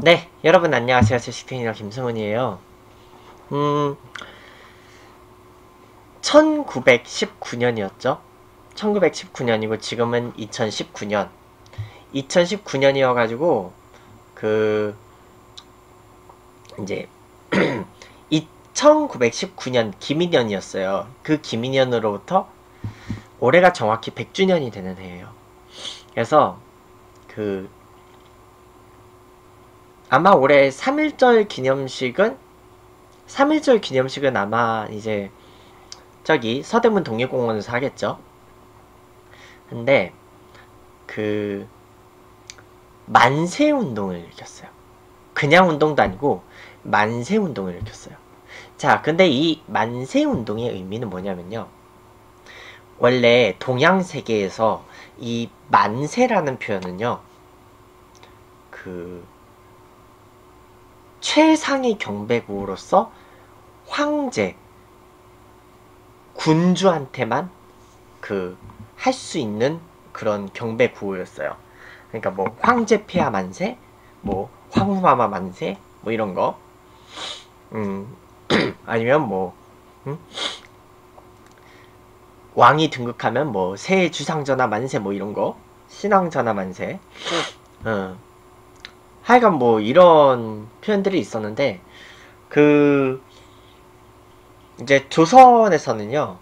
네, 여러분 안녕하세요. 주식트레이너 김승훈이에요. 음, 1919년이었죠? 1919년이고 지금은 2019년. 2019년이어가지고 그 이제 1919년 김인년이었어요. 그 김인년으로부터 올해가 정확히 100주년이 되는 해예요. 그래서 그 아마 올해 3.1절 기념식은 3.1절 기념식은 아마 이제 저기 서대문 독립공원에서 하겠죠. 근데 그 만세 운동을 일으켰어요. 그냥 운동도 아니고 만세 운동을 일으켰어요. 자, 근데 이 만세 운동의 의미는 뭐냐면요. 원래 동양 세계에서 이 만세라는 표현은요. 그 최상의 경배구로서 황제 군주한테만 그 할 수 있는 그런 경배 구호였어요. 그러니까 뭐 황제 폐하 만세, 뭐 황후마마 만세, 뭐 이런 거. 음 아니면 뭐 음? 왕이 등극하면 뭐새 주상전하 만세 뭐 이런 거, 신왕전하 만세. 어. 하여간 뭐 이런 표현들이 있었는데 그 이제 조선에서는요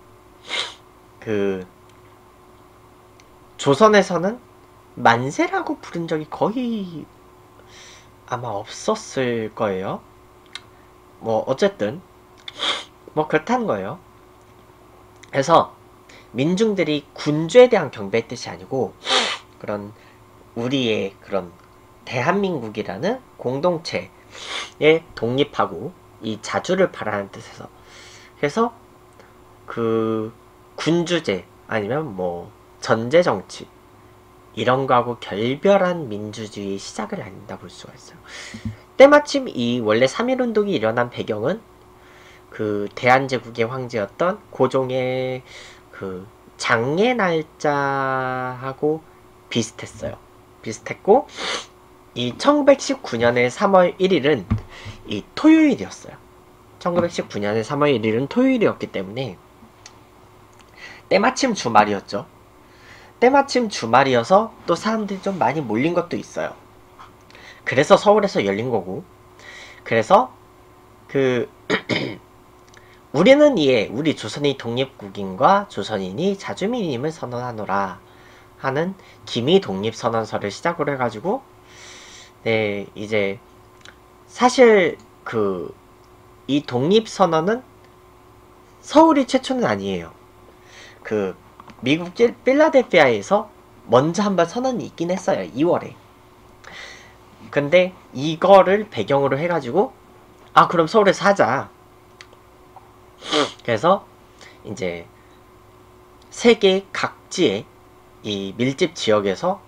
그 조선에서는 만세라고 부른 적이 거의 아마 없었을 거예요. 뭐 어쨌든 뭐 그렇다는 거예요. 그래서 민중들이 군주에 대한 경배의 뜻이 아니고 그런 우리의 그런 대한민국이라는 공동체에 독립하고 이 자주를 바라는 뜻에서 그래서 그 군주제 아니면 뭐 전제 정치 이런 거하고 결별한 민주주의 시작을 아닌다 볼 수가 있어요. 때마침 이 원래 3.1운동이 일어난 배경은 그 대한제국의 황제였던 고종의 그 장례 날짜하고 비슷했어요. 비슷했고 이 1919년의 3월 1일은 이 토요일이었어요. 1919년의 3월 1일은 토요일이었기 때문에 때마침 주말이었죠. 때마침 주말이어서 또 사람들이 좀 많이 몰린 것도 있어요. 그래서 서울에서 열린 거고. 그래서 그 우리는 이에 우리 조선이 독립국인과 조선인이 자주민임을 선언하노라 하는 기미 독립선언서를 시작으로 해가지고 네, 이제 사실 그 이 독립 선언은 서울이 최초는 아니에요. 그 미국 필라델피아에서 먼저 한번 선언이 있긴 했어요. 2월에. 근데 이거를 배경으로 해가지고 아 그럼 서울에서 하자. 그래서 이제 세계 각지의 이 밀집 지역에서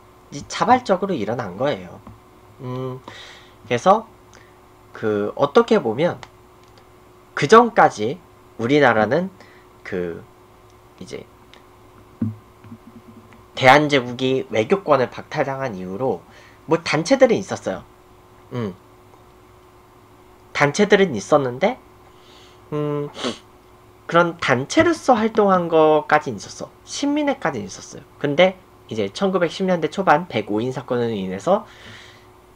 자발적으로 일어난 거예요. 음, 그래서 그 어떻게 보면 그 전까지 우리나라는 그 이제 대한제국이 외교권을 박탈당한 이후로 뭐 단체들은 있었어요. 음. 단체들은 있었는데 음 그런 단체로서 활동한 것까지 있었어. 신민회까지 있었어요. 근데 이제 1910년대 초반 105인 사건으로 인해서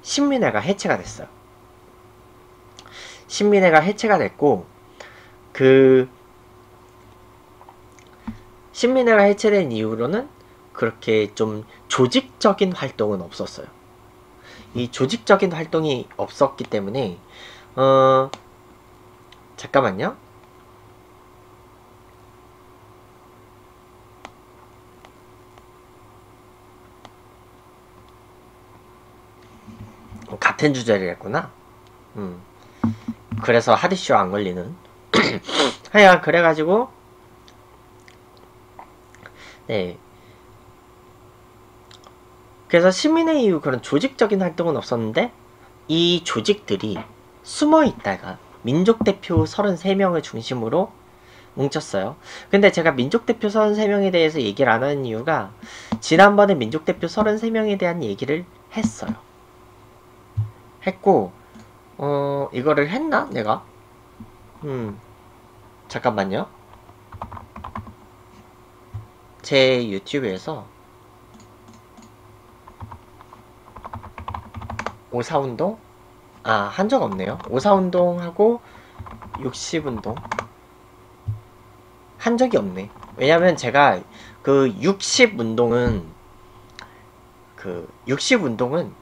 신민회가 해체가 됐어요. 신민회가 해체가 됐고 그 신민회가 해체된 이후로는 그렇게 좀 조직적인 활동은 없었어요. 이 조직적인 활동이 없었기 때문에 어 잠깐만요. 같은 주제를 했구나. 음. 그래서 하디쇼 안 걸리는. 하여 그래가지고 네. 그래서 시민의 이후 그런 조직적인 활동은 없었는데 이 조직들이 숨어 있다가 민족 대표 33명을 중심으로 뭉쳤어요. 근데 제가 민족 대표 33명에 대해서 얘기를 안 하는 이유가 지난번에 민족 대표 33명에 대한 얘기를 했어요. 했고 어 이거를 했나 내가? 음 잠깐만요. 제 유튜브에서 오사운동? 아 한 적 없네요. 오사운동하고 60운동. 한 적이 없네. 왜냐면 제가 그 60운동은 그 60운동은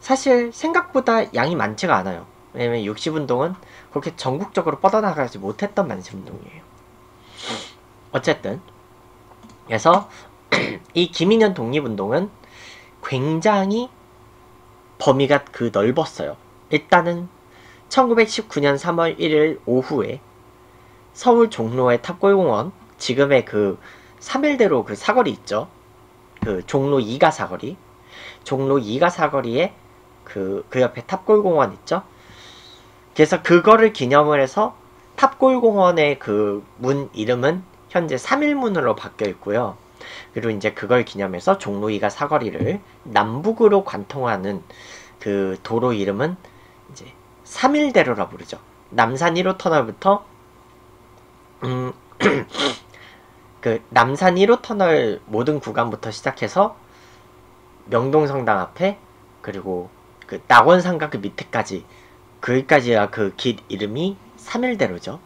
사실 생각보다 양이 많지가 않아요. 왜냐면 60운동은 그렇게 전국적으로 뻗어나가지 못했던 만세운동이에요. 어쨌든 그래서 이 김인현 독립운동은 굉장히 범위가 그 넓었어요. 일단은 1919년 3월 1일 오후에 서울 종로의 탑골공원 지금의 그 3일대로 그 사거리 있죠. 그 종로 2가 사거리. 종로 2가 사거리에 그, 그 옆에 탑골공원 있죠? 그래서 그거를 기념을 해서 탑골공원의 그 문 이름은 현재 3일문으로 바뀌어 있고요. 그리고 이제 그걸 기념해서 종로 2가 사거리를 남북으로 관통하는 그 도로 이름은 이제 3일대로라 부르죠. 남산 1호 터널부터 음, 그 남산 1호 터널 모든 구간부터 시작해서 명동성당 앞에 그리고 그 낙원상가 그 밑에까지 거기까지가 그 길 이름이 3일대로죠.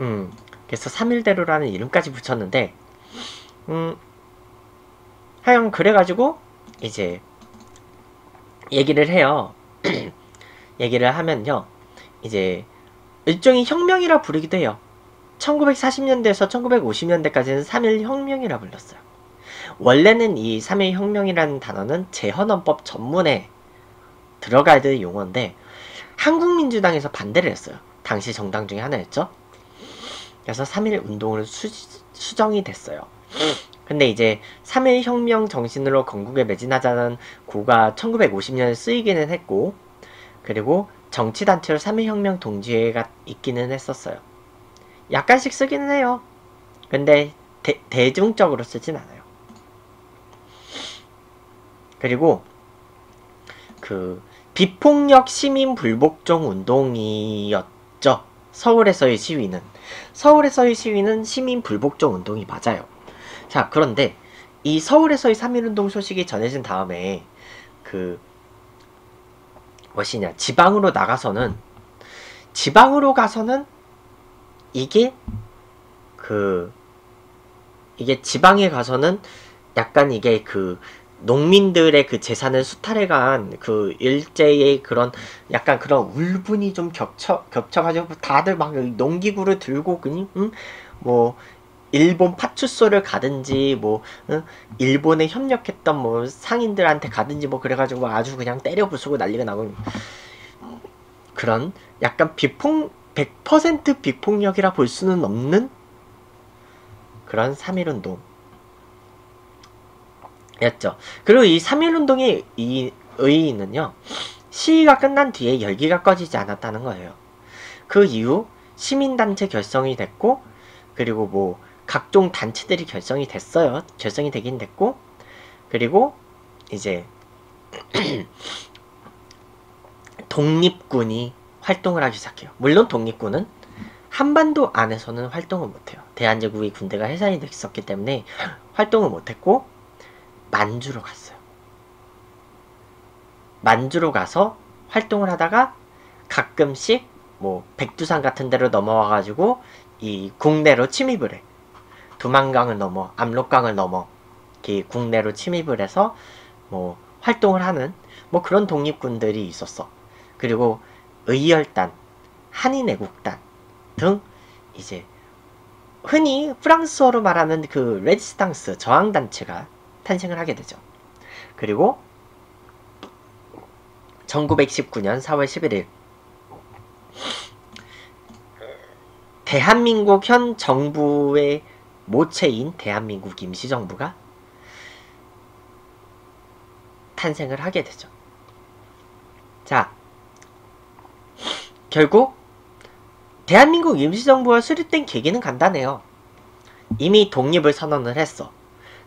음, 그래서 3일대로라는 이름까지 붙였는데, 음, 하여간 그래가지고 이제 얘기를 해요. 얘기를 하면요, 이제 일종의 혁명이라 부르기도 해요. 1940년대에서 1950년대까지는 3일 혁명이라 불렀어요. 원래는 이 3일 혁명이라는 단어는 재헌헌법 전문에 들어가야 될 용어인데 한국민주당에서 반대를 했어요. 당시 정당 중에 하나였죠. 그래서 3일 운동으로 수, 수정이 됐어요. 근데 이제 3일 혁명 정신으로 건국에 매진하자는 구가 1950년에 쓰이기는 했고 그리고 정치단체로 3일 혁명 동지회가 있기는 했었어요. 약간씩 쓰기는 해요. 근데 대, 대중적으로 쓰진 않아요. 그리고 그 비폭력 시민 불복종 운동이었죠. 서울에서의 시위는 서울에서의 시위는 시민 불복종 운동이 맞아요. 자 그런데 이 서울에서의 3.1운동 소식이 전해진 다음에 그 무엇이냐 지방으로 나가서는 지방으로 가서는 이게 그 이게 지방에 가서는 약간 이게 그 농민들의 그 재산을 수탈해간 그 일제의 그런 약간 그런 울분이 좀 겹쳐 겹쳐가지고 다들 막 농기구를 들고 그냥 응? 뭐 일본 파출소를 가든지 뭐 응? 일본에 협력했던 뭐 상인들한테 가든지 뭐 그래가지고 아주 그냥 때려 부수고 난리가 나고 그런 약간 비폭 100% 비폭력이라 볼 수는 없는 그런 3.1운동 였죠. 그리고 이 3.1운동의 이 의의는요. 시위가 끝난 뒤에 열기가 꺼지지 않았다는 거예요. 그 이후 시민단체 결성이 됐고 그리고 뭐 각종 단체들이 결성이 됐어요. 결성이 되긴 됐고 그리고 이제 독립군이 활동을 하기 시작해요. 물론 독립군은 한반도 안에서는 활동을 못해요. 대한제국의 군대가 해산이 됐었기 때문에 활동을 못했고 만주로 갔어요. 만주로 가서 활동을 하다가 가끔씩 뭐 백두산 같은 데로 넘어와 가지고 이 국내로 침입을 해. 두만강을 넘어 압록강을 넘어 이렇게 국내로 침입을 해서 뭐 활동을 하는 뭐 그런 독립군들이 있었어. 그리고 의열단, 한인애국단 등 이제 흔히 프랑스어로 말하는 그 레지스탕스 저항단체가 탄생을 하게 되죠. 그리고 1919년 4월 11일 대한민국 현 정부의 모체인 대한민국 임시정부가 탄생을 하게 되죠. 자, 결국 대한민국 임시정부가 수립된 계기는 간단해요. 이미 독립을 선언을 했어.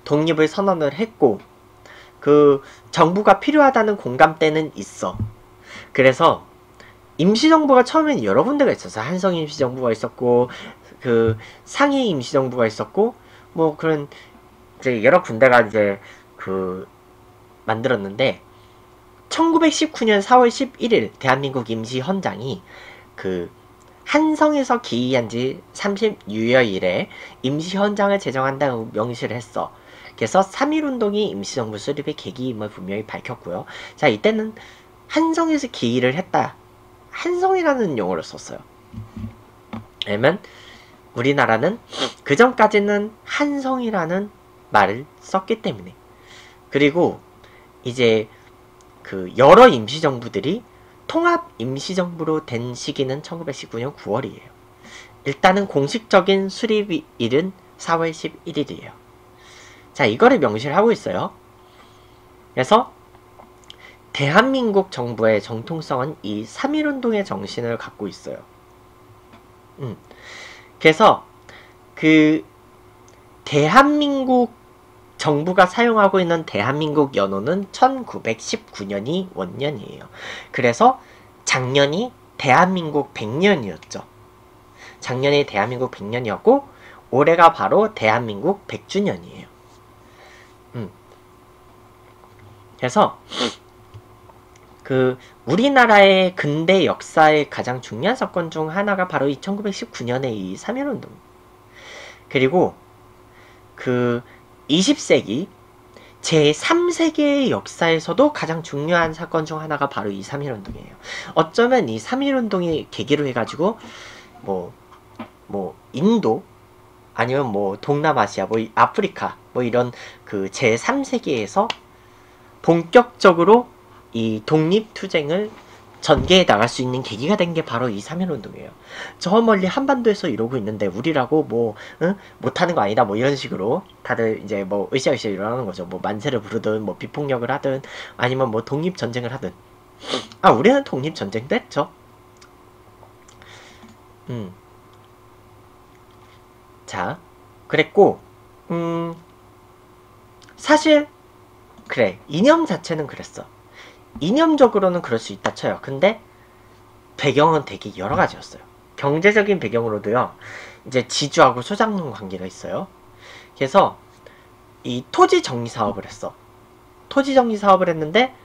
독립을 선언을 했고 그 정부가 필요하다는 공감대는 있어. 그래서 임시정부가 처음엔 여러 군데가 있었어요. 한성 임시정부가 있었고 그 상해 임시정부가 있었고 뭐 그런 이제 여러 군데가 이제 그 만들었는데 1919년 4월 11일 대한민국 임시헌장이 그 한성에서 기이한 지 36여일에 임시헌장을 제정한다고 명시를 했어. 그래서 3.1운동이 임시정부 수립의 계기임을 분명히 밝혔고요. 자, 이때는 한성에서 기이를 했다. 한성이라는 용어를 썼어요. 왜냐면 우리나라는 그 전까지는 한성이라는 말을 썼기 때문에 그리고 이제 그 여러 임시정부들이 통합 임시정부로 된 시기는 1919년 9월이에요. 일단은 공식적인 수립일은 4월 11일이에요. 자, 이거를 명시를 하고 있어요. 그래서 대한민국 정부의 정통성은 이 3.1운동의 정신을 갖고 있어요. 음. 그래서 그 대한민국 정부가 사용하고 있는 대한민국 연호는 1919년이 원년이에요. 그래서 작년이 대한민국 100년이었죠. 작년이 대한민국 100년이었고 올해가 바로 대한민국 100주년이에요. 음. 그래서 그 우리나라의 근대 역사의 가장 중요한 사건 중 하나가 바로 이 1919년의 이 3.1운동. 그리고 그 20세기 제3세계의 역사에서도 가장 중요한 사건 중 하나가 바로 이 3.1운동이에요. 어쩌면 이 3.1운동이 계기로 해가지고 뭐, 뭐, 인도, 아니면 뭐, 동남아시아, 뭐, 아프리카, 뭐 이런 그 제3세계에서 본격적으로 이 독립투쟁을 전개해 나갈 수 있는 계기가 된 게 바로 이 3.1운동이에요. 저 멀리 한반도에서 이러고 있는데 우리라고 뭐 응? 못하는 거 아니다 뭐 이런 식으로 다들 이제 뭐 으쌰으쌰 일어나는 거죠. 뭐 만세를 부르든 뭐 비폭력을 하든 아니면 뭐 독립전쟁을 하든 아 우리는 독립전쟁도 했죠. 음. 자 그랬고 음 사실 그래 이념 자체는 그랬어. 이념적으로는 그럴 수 있다 쳐요. 근데 배경은 되게 여러 가지였어요. 경제적인 배경으로도요. 이제 지주하고 소장농 관계가 있어요. 그래서 이 토지 정리 사업을 했어. 토지 정리 사업을 했는데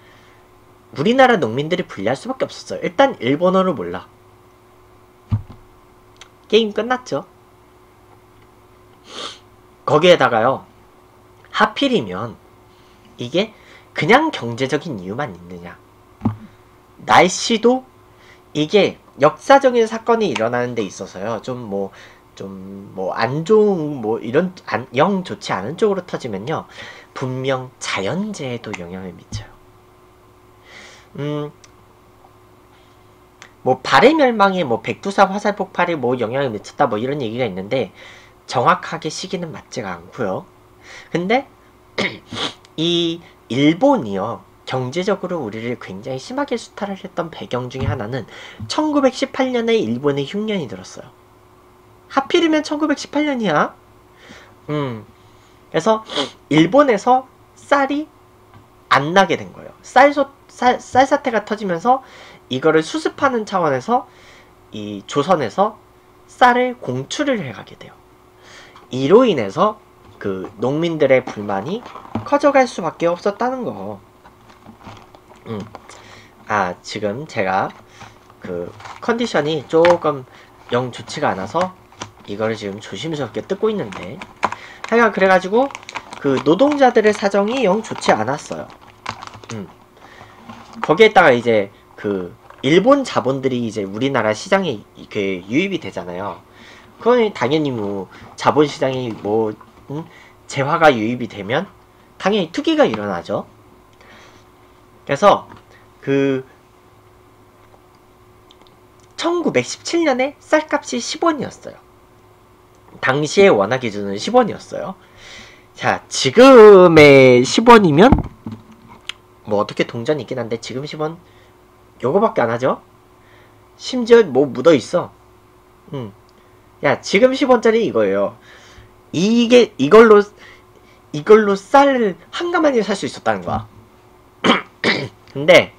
우리나라 농민들이 불리할 수밖에 없었어요. 일단 일본어를 몰라. 게임 끝났죠. 거기에다가요. 하필이면 이게 그냥 경제적인 이유만 있느냐. 날씨도 이게 역사적인 사건이 일어나는 데 있어서요. 좀 뭐, 좀 뭐 안 좋은 뭐 이런 안, 영 좋지 않은 쪽으로 터지면요. 분명 자연재해도 영향을 미쳐요. 음, 뭐 발해 멸망에 뭐 백두산 화살 폭발이 뭐 영향을 미쳤다 뭐 이런 얘기가 있는데 정확하게 시기는 맞지가 않고요. 근데 이 일본이요. 경제적으로 우리를 굉장히 심하게 수탈을 했던 배경 중에 하나는 1918년에 일본의 흉년이 들었어요. 하필이면 1918년이야. 음. 그래서 일본에서 쌀이 안 나게 된 거예요. 쌀소, 쌀, 쌀 사태가 터지면서 이거를 수습하는 차원에서 이 조선에서 쌀을 공출을 해가게 돼요. 이로 인해서 그 농민들의 불만이 커져갈 수밖에 없었다는 거. 음. 아, 지금 제가 그 컨디션이 조금 영 좋지가 않아서 이거를 지금 조심스럽게 뜯고 있는데 하여간 그래가지고 그 노동자들의 사정이 영 좋지 않았어요. 음. 거기에다가 이제 그 일본 자본들이 이제 우리나라 시장에 그 유입이 되잖아요. 그건 당연히 뭐 자본 시장이 뭐 음? 재화가 유입이 되면 당연히 투기가 일어나죠. 그래서 그 1917년에 쌀값이 10원이었어요. 당시의 원화 기준은 10원이었어요. 자, 지금의 10원이면 뭐 어떻게 동전이 있긴 한데 지금 10원 요거밖에 안 하죠? 심지어 뭐 묻어 있어. 음. 야, 지금 10원짜리 이거예요. 이게 이걸로 이걸로 쌀 한 가마니를 살 수 있었다는 거야. 근데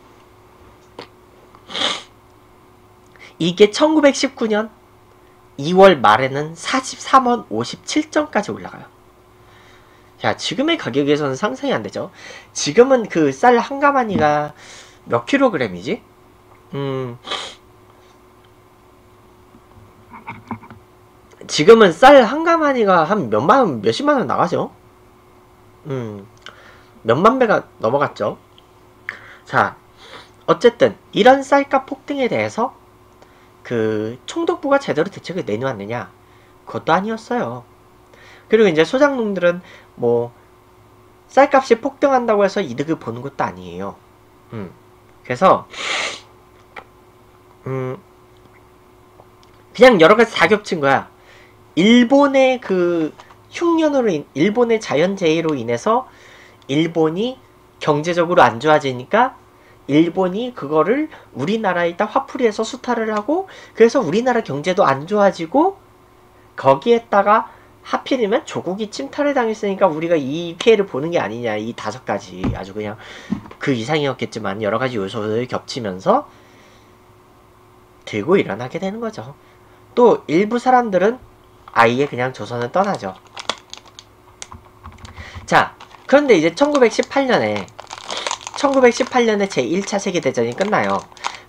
이게 1919년 2월 말에는 43원 57점까지 올라가요. 야, 지금의 가격에서는 상상이 안 되죠. 지금은 그 쌀 한 가마니가 몇 킬로그램이지? 음. 지금은 쌀 한 가마니가 한 몇만 원, 몇십만 원 나가죠? 음. 몇만 배가 넘어갔죠? 자, 어쨌든 이런 쌀값 폭등에 대해서 그 총독부가 제대로 대책을 내놓았느냐? 그것도 아니었어요. 그리고 이제 소장농들은 뭐 쌀값이 폭등한다고 해서 이득을 보는 것도 아니에요. 음. 그래서 음 그냥 여러 가지 다 겹친 거야. 일본의 그 흉년으로 인, 일본의 자연재해로 인해서 일본이 경제적으로 안 좋아지니까 일본이 그거를 우리나라에다 화풀이해서 수탈을 하고 그래서 우리나라 경제도 안 좋아지고 거기에다가 하필이면 조국이 침탈을 당했으니까 우리가 이 피해를 보는 게 아니냐 이 다섯 가지 아주 그냥 그 이상이었겠지만 여러 가지 요소를 겹치면서 들고 일어나게 되는 거죠. 또 일부 사람들은 아예 그냥 조선을 떠나죠. 자, 그런데 이제 1918년에 1918년에 제1차 세계대전이 끝나요.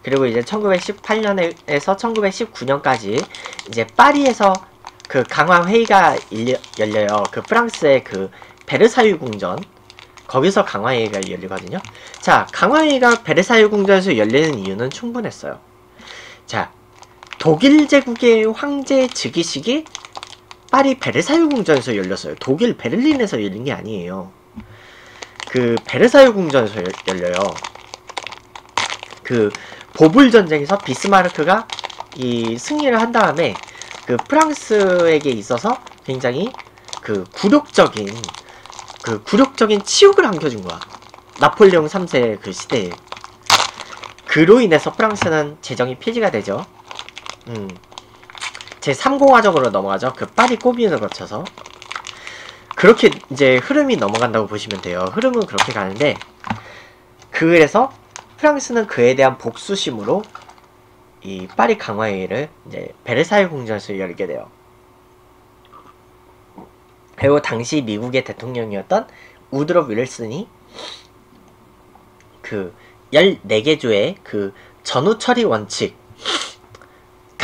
그리고 이제 1918년에서 1919년까지 이제 파리에서 그 강화 회의가 열려요. 그 프랑스의 그 베르사유 궁전 거기서 강화 회의가 열리거든요. 자, 강화 회의가 베르사유 궁전에서 열리는 이유는 충분했어요. 자, 독일 제국의 황제 즉위식이 파리 베르사유 궁전에서 열렸어요. 독일 베를린에서 열린 게 아니에요. 그 베르사유 궁전에서 열 려요. 그 보불 전쟁에서 비스마르크가 이 승리를 한 다음에 그 프랑스에게 있어서 굉장히 그 굴욕적인 그 굴욕적인 치욕을 안겨준 거야. 나폴레옹 3세 그 시대에. 그로 인해서 프랑스는 재정이 폐지가 되죠. 음. 제 3공화적으로 넘어가죠. 그 파리 꼬비를 거쳐서. 그렇게 이제 흐름이 넘어간다고 보시면 돼요. 흐름은 그렇게 가는데 그래서 프랑스는 그에 대한 복수심으로 이 파리 강화회의를 이제 베르사유 궁전에서 열게 돼요. 그리고 당시 미국의 대통령이었던 우드로 윌슨이 그 14개 조의 그 전후 처리 원칙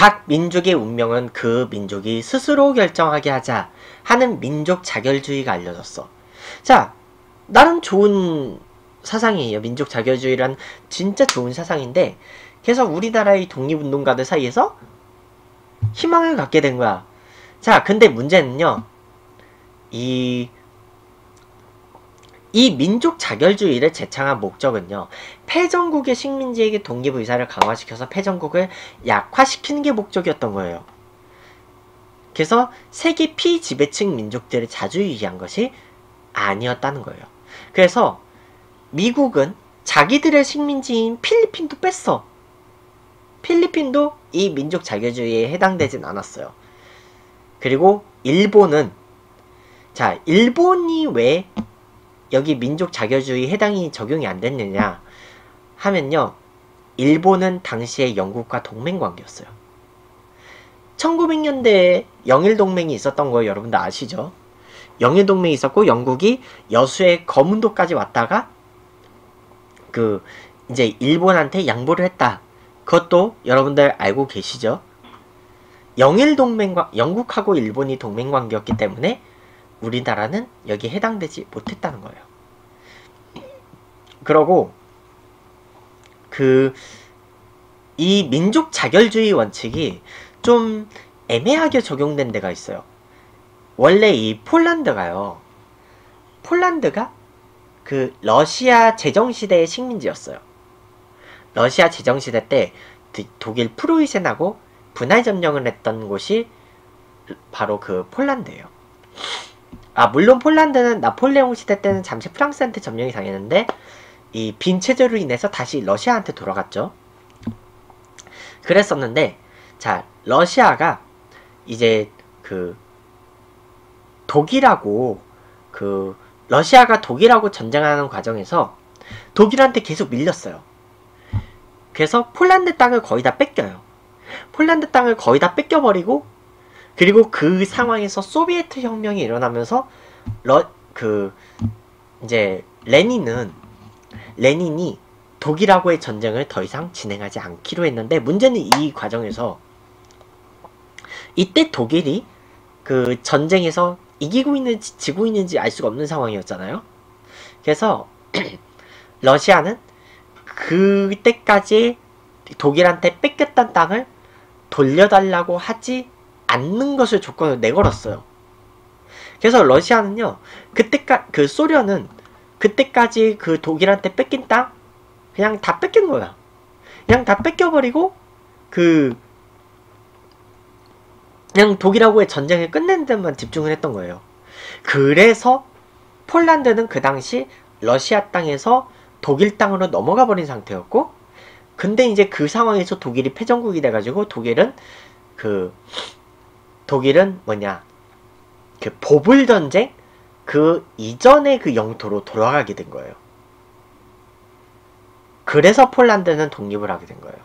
각 민족의 운명은 그 민족이 스스로 결정하게 하자 하는 민족 자결주의가 알려졌어. 자, 나름 좋은 사상이에요. 민족 자결주의란 진짜 좋은 사상인데 그래서 우리나라의 독립운동가들 사이에서 희망을 갖게 된 거야. 자, 근데 문제는요. 이, 이 민족 자결주의를 제창한 목적은요. 패전국의 식민지에게 독립 의사를 강화시켜서 패전국을 약화시키는 게 목적이었던 거예요. 그래서 세계 피지배층 민족들을 자주유기 한 것이 아니었다는 거예요. 그래서 미국은 자기들의 식민지인 필리핀도 뺐어. 필리핀도 이 민족 자결주의에 해당되진 않았어요. 그리고 일본은 자 일본이 왜 여기 민족 자결주의 해당이 적용이 안 됐느냐 하면요 일본은 당시에 영국과 동맹 관계였어요. 1900년대에 영일 동맹이 있었던 거 여러분들 아시죠? 영일 동맹이 있었고 영국이 여수의 거문도까지 왔다가 그 이제 일본한테 양보를 했다. 그것도 여러분들 알고 계시죠? 영일 동맹과 영국하고 일본이 동맹 관계였기 때문에 우리나라는 여기에 해당되지 못했다는 거예요. 그러고 그 이 민족 자결주의 원칙이 좀 애매하게 적용된 데가 있어요. 원래 이 폴란드가요. 폴란드가 그 러시아 제정시대의 식민지였어요. 러시아 제정시대 때 독일 프로이센하고 분할 점령을 했던 곳이 바로 그 폴란드예요. 아 물론 폴란드는 나폴레옹 시대 때는 잠시 프랑스한테 점령이 당했는데 이 빈 체제로 인해서 다시 러시아한테 돌아갔죠. 그랬었는데 자 러시아가 이제 그 독일하고 그 러시아가 독일하고 전쟁하는 과정에서 독일한테 계속 밀렸어요. 그래서 폴란드 땅을 거의 다 뺏겨요. 폴란드 땅을 거의 다 뺏겨버리고 그리고 그 상황에서 소비에트 혁명이 일어나면서 러, 그 이제 레닌은 레닌이 독일하고의 전쟁을 더 이상 진행하지 않기로 했는데 문제는 이 과정에서 이때 독일이 그 전쟁에서 이기고 있는지 지고 있는지 알 수가 없는 상황이었잖아요. 그래서 러시아는 그때까지 독일한테 뺏겼던 땅을 돌려달라고 하지 않는 것을 조건을 내걸었어요. 그래서 러시아는요, 그때까 그 소련은 그때까지 그 독일한테 뺏긴 땅 그냥 다 뺏긴 거야. 그냥 다 뺏겨버리고 그 그냥 독일하고의 전쟁을 끝낸 데만 집중을 했던 거예요. 그래서 폴란드는 그 당시 러시아 땅에서 독일 땅으로 넘어가 버린 상태였고 근데 이제 그 상황에서 독일이 패전국이 돼가지고 독일은 그 독일은 뭐냐 그 보불 전쟁 그 이전의 그 영토로 돌아가게 된 거예요. 그래서 폴란드는 독립을 하게 된 거예요.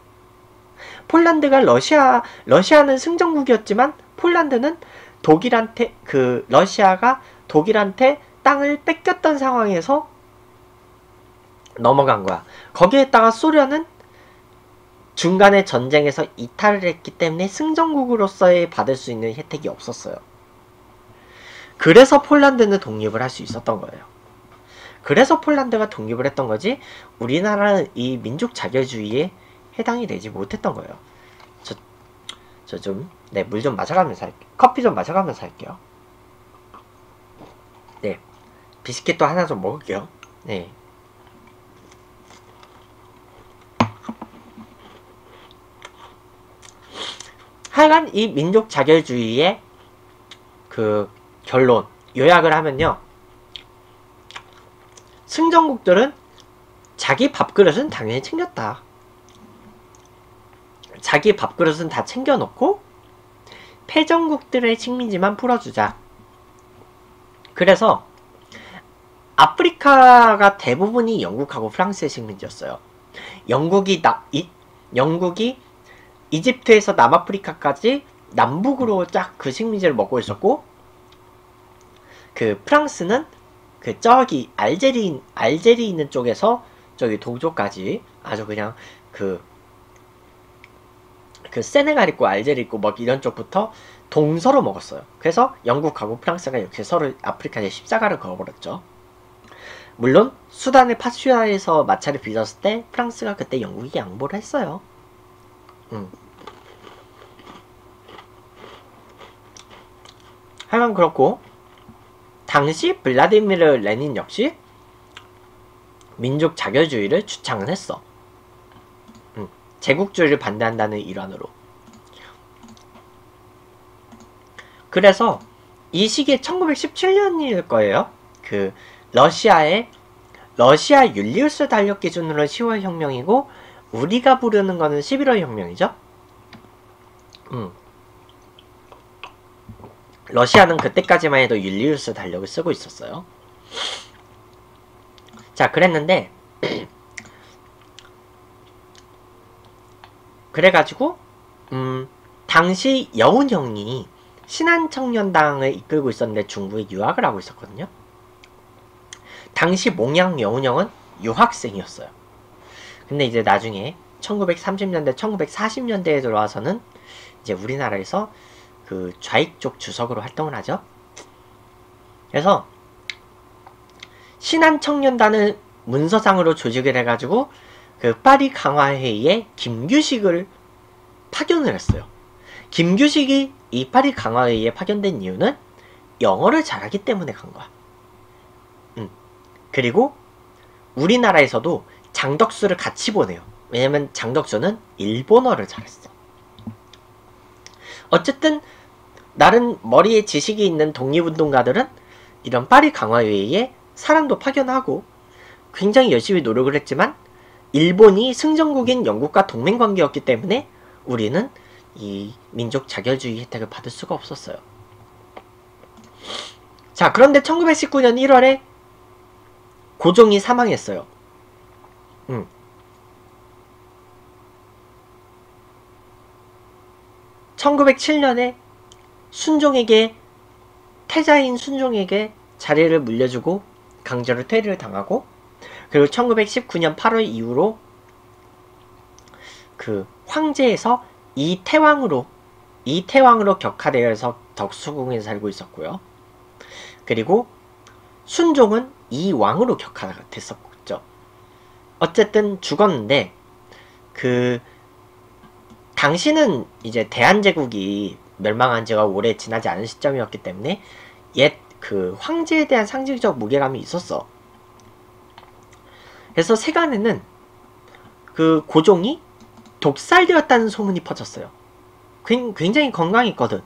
폴란드가 러시아 러시아는 승전국이었지만 폴란드는 독일한테 그 러시아가 독일한테 땅을 뺏겼던 상황에서 넘어간 거야. 거기에다가 소련은 중간에 전쟁에서 이탈을 했기 때문에 승전국으로서의 받을 수 있는 혜택이 없었어요. 그래서 폴란드는 독립을 할 수 있었던 거예요. 그래서 폴란드가 독립을 했던 거지 우리나라는 이 민족 자결주의에 해당이 되지 못했던 거예요. 저, 저 좀, 네, 물 좀 마셔가면서 할게요. 커피 좀 마셔가면서 할게요. 네, 비스킷도 하나 좀 먹을게요. 네. 하여간 이 민족 자결주의의 그 결론, 요약을 하면요. 승전국들은 자기 밥그릇은 당연히 챙겼다. 자기 밥그릇은 다 챙겨놓고 패전국들의 식민지만 풀어주자. 그래서 아프리카가 대부분이 영국하고 프랑스의 식민지였어요. 영국이 나, 이, 영국이 이집트에서 남아프리카까지 남북으로 쫙 그 식민지를 먹고 있었고 그 프랑스는 그 저기 알제리 알제리 있는 쪽에서 저기 동쪽까지 아주 그냥 그그 그 세네갈 있고 알제리 있고 막 이런 쪽부터 동서로 먹었어요. 그래서 영국하고 프랑스가 이렇게 서로 아프리카에 십자가를 그어버렸죠. 물론 수단의 파슈아에서 마차를 빚었을 때 프랑스가 그때 영국이 양보를 했어요. 음. 하여간 그렇고 당시 블라디미르 레닌 역시 민족 자결주의를 주창을 했어. 음, 제국주의를 반대한다는 일환으로. 그래서 이 시기에 1917년일 거예요. 그 러시아의 러시아 율리우스 달력 기준으로 10월 혁명이고 우리가 부르는 거는 11월 혁명이죠. 음. 러시아는 그때까지만 해도 율리우스 달력을 쓰고 있었어요. 자, 그랬는데 그래가지고 음, 당시 여운 형이 신한청년당을 이끌고 있었는데 중국에 유학을 하고 있었거든요. 당시 몽양 여운 형은 유학생이었어요. 근데 이제 나중에 1930년대, 1940년대에 들어와서는 이제 우리나라에서 그 좌익 쪽 주석으로 활동을 하죠. 그래서 신한 청년단을 문서상으로 조직을 해가지고 그 파리 강화회의에 김규식을 파견을 했어요. 김규식이 이 파리 강화회의에 파견된 이유는 영어를 잘하기 때문에 간 거야. 음. 그리고 우리나라에서도 장덕수를 같이 보내요. 왜냐면 장덕수는 일본어를 잘했어. 어쨌든 나름 머리에 지식이 있는 독립운동가들은 이런 파리 강화회의에 사람도 파견하고 굉장히 열심히 노력을 했지만 일본이 승전국인 영국과 동맹 관계였기 때문에 우리는 이 민족 자결주의 혜택을 받을 수가 없었어요. 자, 그런데 1919년 1월에 고종이 사망했어요. 음. 1907년에 순종에게 태자인 순종에게 자리를 물려주고 강제로 퇴리를 당하고 그리고 1919년 8월 이후로 그 황제에서 이태왕으로 이태왕으로 격하되어서 덕수궁에 살고 있었고요. 그리고 순종은 이왕으로 격하가 됐었죠. 어쨌든 죽었는데 그 당시는 이제 대한제국이 멸망한 지가 오래 지나지 않은 시점이었기 때문에 옛 그 황제에 대한 상징적 무게감이 있었어. 그래서 세간에는 그 고종이 독살되었다는 소문이 퍼졌어요. 굉장히 건강했거든.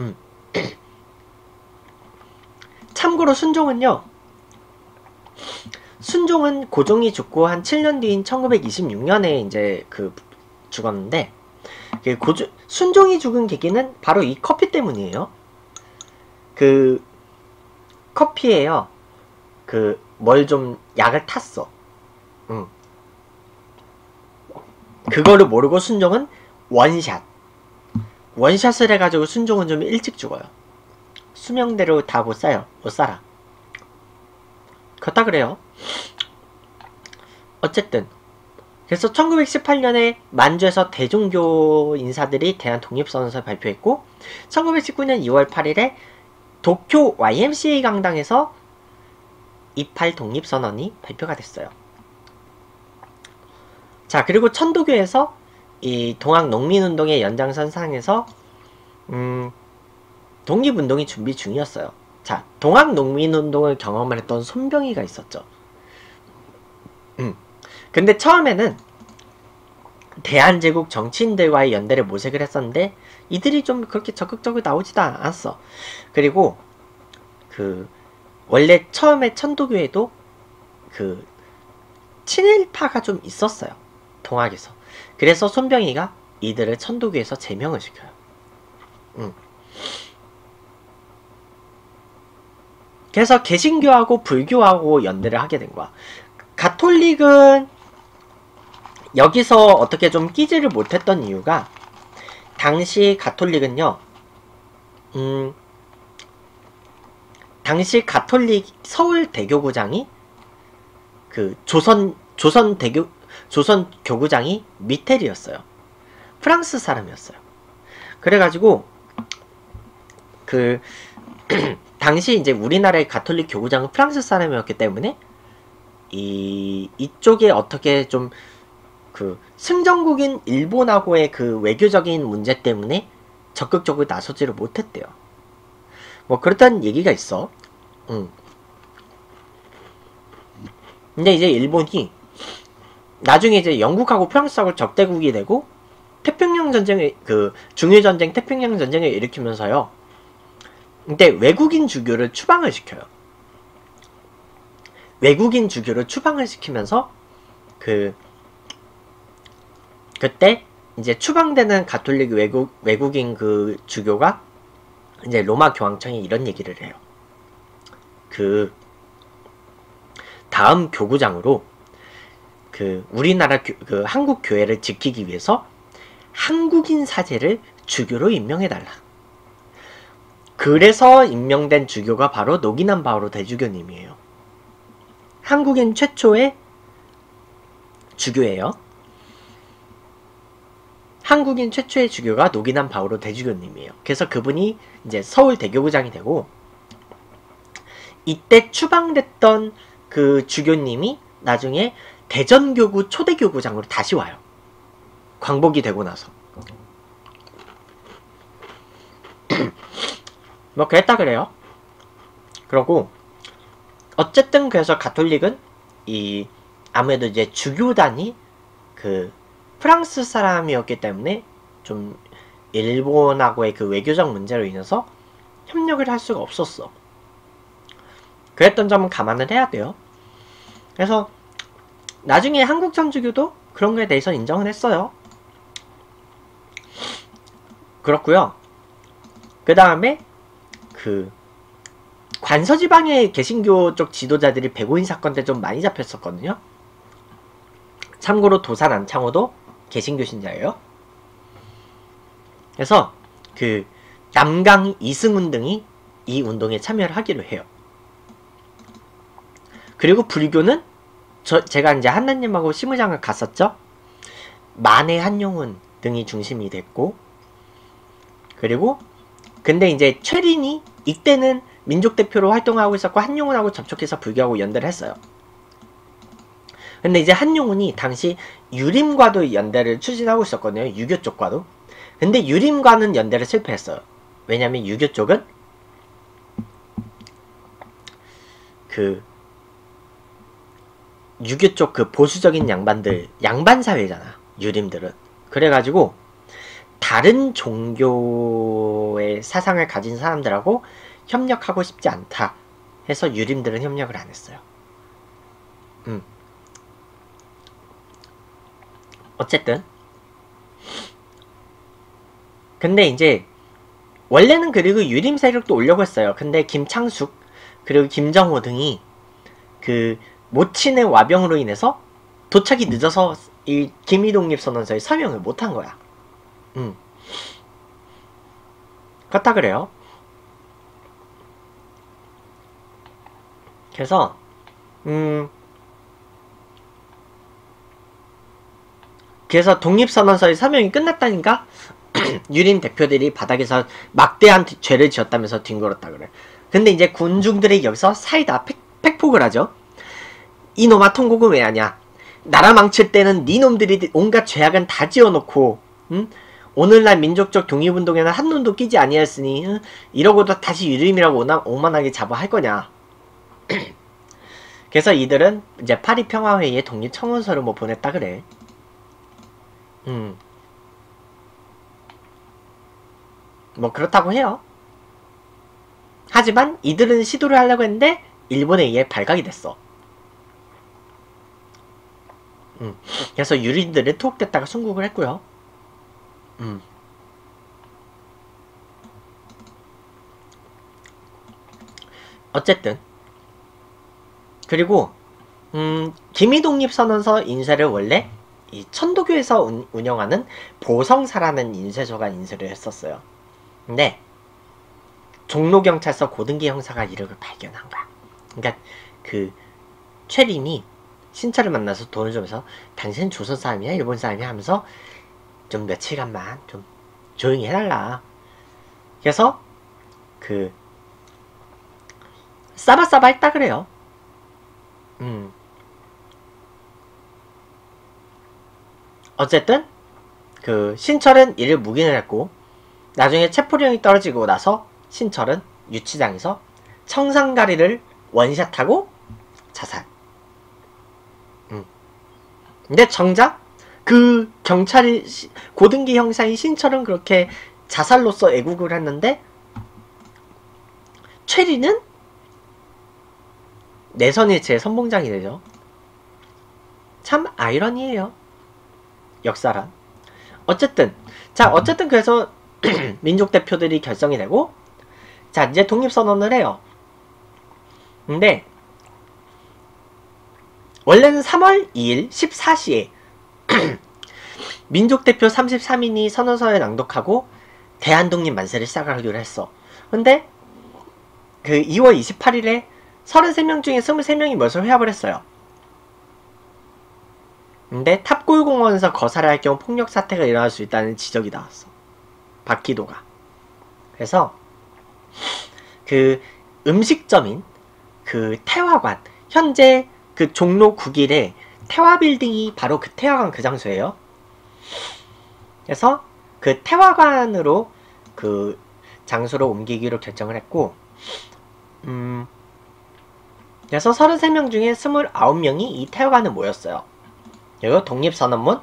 음. 참고로 순종은요. 순종은 고종이 죽고 한 7년 뒤인 1926년에 이제 그 죽었는데 그 고주, 순종이 죽은 계기는 바로 이 커피 때문이에요. 그 커피에요. 그 뭘 좀 약을 탔어. 응. 그거를 모르고 순종은 원샷. 원샷을 해가지고 순종은 좀 일찍 죽어요. 수명대로 다못 사요. 못 살아. 그렇다 그래요. 어쨌든 그래서 1918년에 만주에서 대종교 인사들이 대한 독립선언서를 발표했고 1919년 2월 8일에 도쿄 YMCA 강당에서 28 독립선언이 발표가 됐어요. 자 그리고 천도교에서 이 동학 농민운동의 연장선상에서 음, 독립운동이 준비 중이었어요. 자 동학 농민운동을 경험을 했던 손병희가 있었죠. 음. 근데 처음에는 대한제국 정치인들과의 연대를 모색을 했었는데 이들이 좀 그렇게 적극적으로 나오지도 않았어. 그리고 그 원래 처음에 천도교에도 그 친일파가 좀 있었어요. 동학에서. 그래서 손병희가 이들을 천도교에서 제명을 시켜요. 음. 그래서 개신교하고 불교하고 연대를 하게 된 거야. 가톨릭은 여기서 어떻게 좀 끼지를 못했던 이유가 당시 가톨릭은요, 음, 당시 가톨릭 서울 대교구장이 그 조선 조선 대교 조선 교구장이 미텔이었어요. 프랑스 사람이었어요. 그래가지고 그 당시 이제 우리나라의 가톨릭 교구장은 프랑스 사람이었기 때문에 이 이쪽에 어떻게 좀 그 승전국인 일본하고의 그 외교적인 문제 때문에 적극적으로 나서지를 못했대요. 뭐 그렇다는 얘기가 있어. 응. 근데 이제 일본이 나중에 이제 영국하고 프랑스하고 적대국이 되고 태평양 전쟁을 그 중일 전쟁 태평양 전쟁을 일으키면서요. 근데 외국인 주교를 추방을 시켜요. 외국인 주교를 추방을 시키면서 그 그때 이제 추방되는 가톨릭 외국 외국인 그 주교가 이제 로마 교황청에 이런 얘기를 해요. 그 다음 교구장으로 그 우리나라 교, 그 한국 교회를 지키기 위해서 한국인 사제를 주교로 임명해 달라. 그래서 임명된 주교가 바로 노기남 바오로 대주교님이에요. 한국인 최초의 주교예요. 한국인 최초의 주교가 노기남 바오로 대주교님이에요. 그래서 그분이 이제 서울 대교구장이 되고 이때 추방됐던 그 주교님이 나중에 대전교구 초대교구장으로 다시 와요. 광복이 되고 나서. 뭐 그랬다 그래요. 그러고 어쨌든 그래서 가톨릭은 이 아무래도 이제 주교단이 그 프랑스 사람이었기 때문에 좀 일본하고의 그 외교적 문제로 인해서 협력을 할 수가 없었어. 그랬던 점은 감안을 해야 돼요. 그래서 나중에 한국 천주교도 그런 거에 대해서 인정을 했어요. 그렇고요. 그 다음에 그 관서지방의 개신교 쪽 지도자들이 배고인 사건 때 좀 많이 잡혔었거든요. 참고로 도산 안창호도 개신교 신자예요. 그래서 그 남강 이승훈 등이 이 운동에 참여를 하기로 해요. 그리고 불교는 저 제가 이제 한나님하고 시무장을 갔었죠. 만해 한용운 등이 중심이 됐고 그리고 근데 이제 최린이 이때는 민족 대표로 활동하고 있었고 한용운하고 접촉해서 불교하고 연대를 했어요. 근데 이제 한용운이 당시 유림과도 연대를 추진하고 있었거든요. 유교 쪽과도. 근데 유림과는 연대를 실패했어요. 왜냐면 유교 쪽은 그 유교 쪽 그 보수적인 양반들 양반 사회잖아. 유림들은. 그래가지고 다른 종교의 사상을 가진 사람들하고 협력하고 싶지 않다 해서 유림들은 협력을 안 했어요. 음. 어쨌든 근데 이제 원래는 그리고 유림 세력도 오려고 했어요. 근데 김창숙 그리고 김정호 등이 그 모친의 와병으로 인해서 도착이 늦어서 이 김희독립 선언서에 서명을 못한 거야. 음. 그렇다 그래요. 그래서 음 그래서 독립선언서의 서명이 끝났다니까 유린 대표들이 바닥에서 막대한 죄를 지었다면서 뒹굴었다 그래. 근데 이제 군중들이 여기서 사이다 팩, 팩폭을 하죠. 이놈아 통곡은 왜 하냐? 나라 망칠 때는 니놈들이 온갖 죄악은 다 지어놓고 응? 오늘날 민족적 독립운동에는 한눈도 끼지 아니했으니 응? 이러고도 다시 유림이라고 오나, 오만하게 잡아 할 거냐? 그래서 이들은 이제 파리 평화회의에 독립 청원서를 뭐 보냈다 그래. 음. 뭐 그렇다고 해요. 하지만 이들은 시도를 하려고 했는데 일본에 의해 발각이 됐어. 음. 그래서 유리들은 투옥됐다가 순국을 했고요. 음. 어쨌든 그리고 음, 김희독립선언서 인쇄를 원래 이 천도교에서 운, 운영하는 보성사라는 인쇄소가 인쇄를 했었어요. 근데 종로경찰서 고등기 형사가 이력을 발견한 거야. 그러니까 그 최린이 신철을 만나서 돈을 주면서 당신 조선 사람이야 일본 사람이야 하면서 좀 며칠간만 좀 조용히 해달라. 그래서 그 싸바싸바 했다 그래요. 음. 어쨌든 그 신철은 이를 묵인을 했고 나중에 체포령이 떨어지고 나서 신철은 유치장에서 청산가리를 원샷하고 자살. 음. 근데 정작 그 경찰이 고등기 형사인 신철은 그렇게 자살로서 애국을 했는데 최리는 내선일체 선봉장이 되죠. 참 아이러니해요. 역사란. 어쨌든 자 어쨌든 그래서 민족 대표들이 결성이 되고 자 이제 독립선언을 해요. 근데 원래는 3월 2일 14시에 민족 대표 33인이 선언서에 낭독하고 대한독립 만세를 시작하기로 했어. 근데 그 2월 28일에 33명 중에 23명이 뭣을 회합을 했어요. 근데 탑골공원에서 거사를 할 경우 폭력 사태가 일어날 수 있다는 지적이 나왔어. 박기도가. 그래서 그 음식점인 그 태화관 현재 그 종로 9길에 태화빌딩이 바로 그 태화관 그 장소예요. 그래서 그 태화관으로 그 장소로 옮기기로 결정을 했고 음 그래서 33명 중에 29명이 이 태화관에 모였어요. 그리고 독립선언문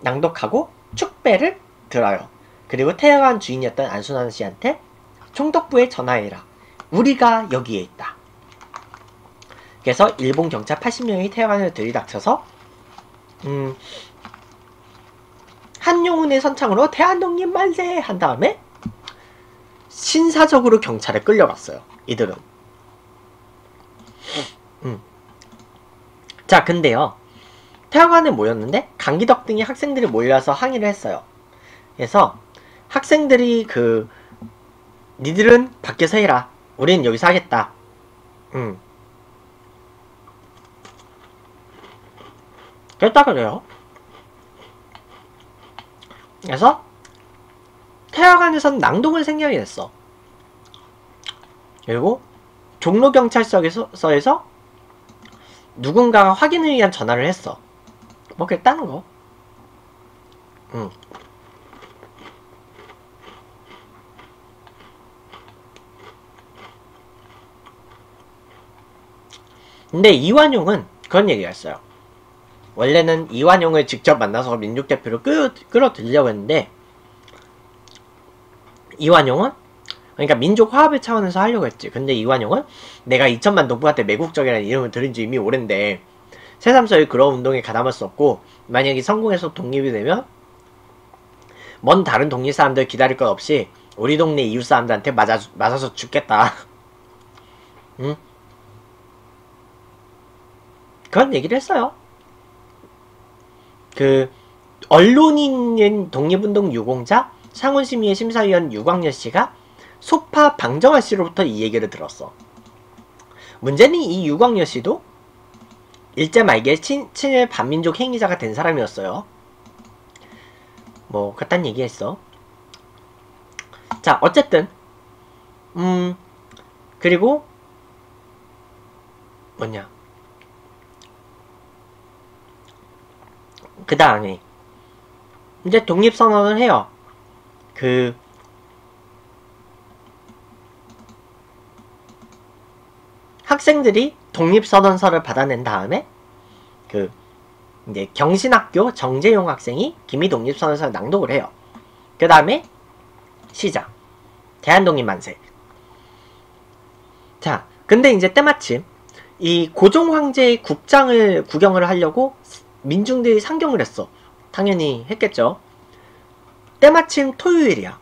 낭독하고 축배를 들어요. 그리고 태화관 주인이었던 안순환 씨한테 총독부에 전화해라. 우리가 여기에 있다. 그래서 일본 경찰 80명이 태화관을 들이닥쳐서 음, 한용운의 선창으로 대한독립 만세 한 다음에 신사적으로 경찰에 끌려갔어요. 이들은. 음. 자, 근데요. 태화관에 모였는데 강기덕 등이 학생들이 몰려서 항의를 했어요. 그래서 학생들이 그 니들은 밖에서 해라. 우린 여기서 하겠다. 음. 그랬다 그래요. 그래서 태화관에선 낭독을 생략이 됐어. 그리고 종로 경찰서에서 누군가가 확인을 위한 전화를 했어. 뭐 그랬다는 거. 응. 근데 이완용은 그런 얘기가 있어요. 원래는 이완용을 직접 만나서 민족대표를 끌어, 끌어들려고 했는데 이완용은 그러니까 민족 화합의 차원에서 하려고 했지. 근데 이완용은 내가 2천만 동포한테 매국적이라는 이름을 들은 지 이미 오랜데 새삼스레 그런 운동에 가담할 수 없고 만약에 성공해서 독립이 되면 먼 다른 독립 사람들 기다릴 것 없이 우리 동네 이웃 사람들한테 맞아, 맞아서 죽겠다. 응? 그런 얘기를 했어요. 그 언론인인 독립운동 유공자 상원심의회 심사위원 유광열 씨가 소파 방정환 씨로부터 이 얘기를 들었어. 문제는 이 유광열 씨도 일제 말기에 친, 친일 반민족 행위자가 된 사람이었어요. 뭐 그딴 얘기했어. 자 어쨌든 음 그리고 뭐냐 그 다음에 이제 독립선언을 해요. 그 학생들이 독립선언서를 받아낸 다음에 그 이제 경신학교 정재용 학생이 기미 독립선언서를 낭독을 해요. 그 다음에 시작. 대한독립 만세. 자, 근데 이제 때마침 이 고종 황제의 국장을 구경을 하려고 민중들이 상경을 했어. 당연히 했겠죠. 때마침 토요일이야.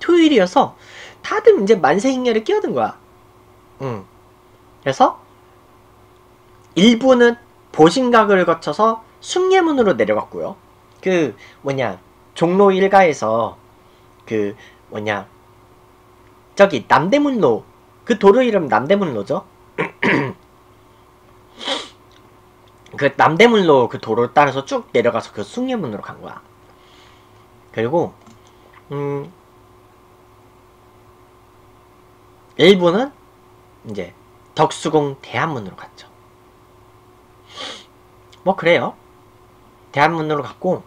토요일이어서 다들 이제 만세 행렬에 끼어든 거야. 응. 그래서 일부는 보신각을 거쳐서 숭례문으로 내려갔고요. 그 뭐냐 종로 일가에서 그 뭐냐 저기 남대문로 그 도로 이름 남대문로죠. 그 남대문로 그 도로를 따라서 쭉 내려가서 그 숭례문으로 간 거야. 그리고 음 일부는 이제 덕수궁 대한문으로 갔죠. 뭐 그래요. 대한문으로 갔고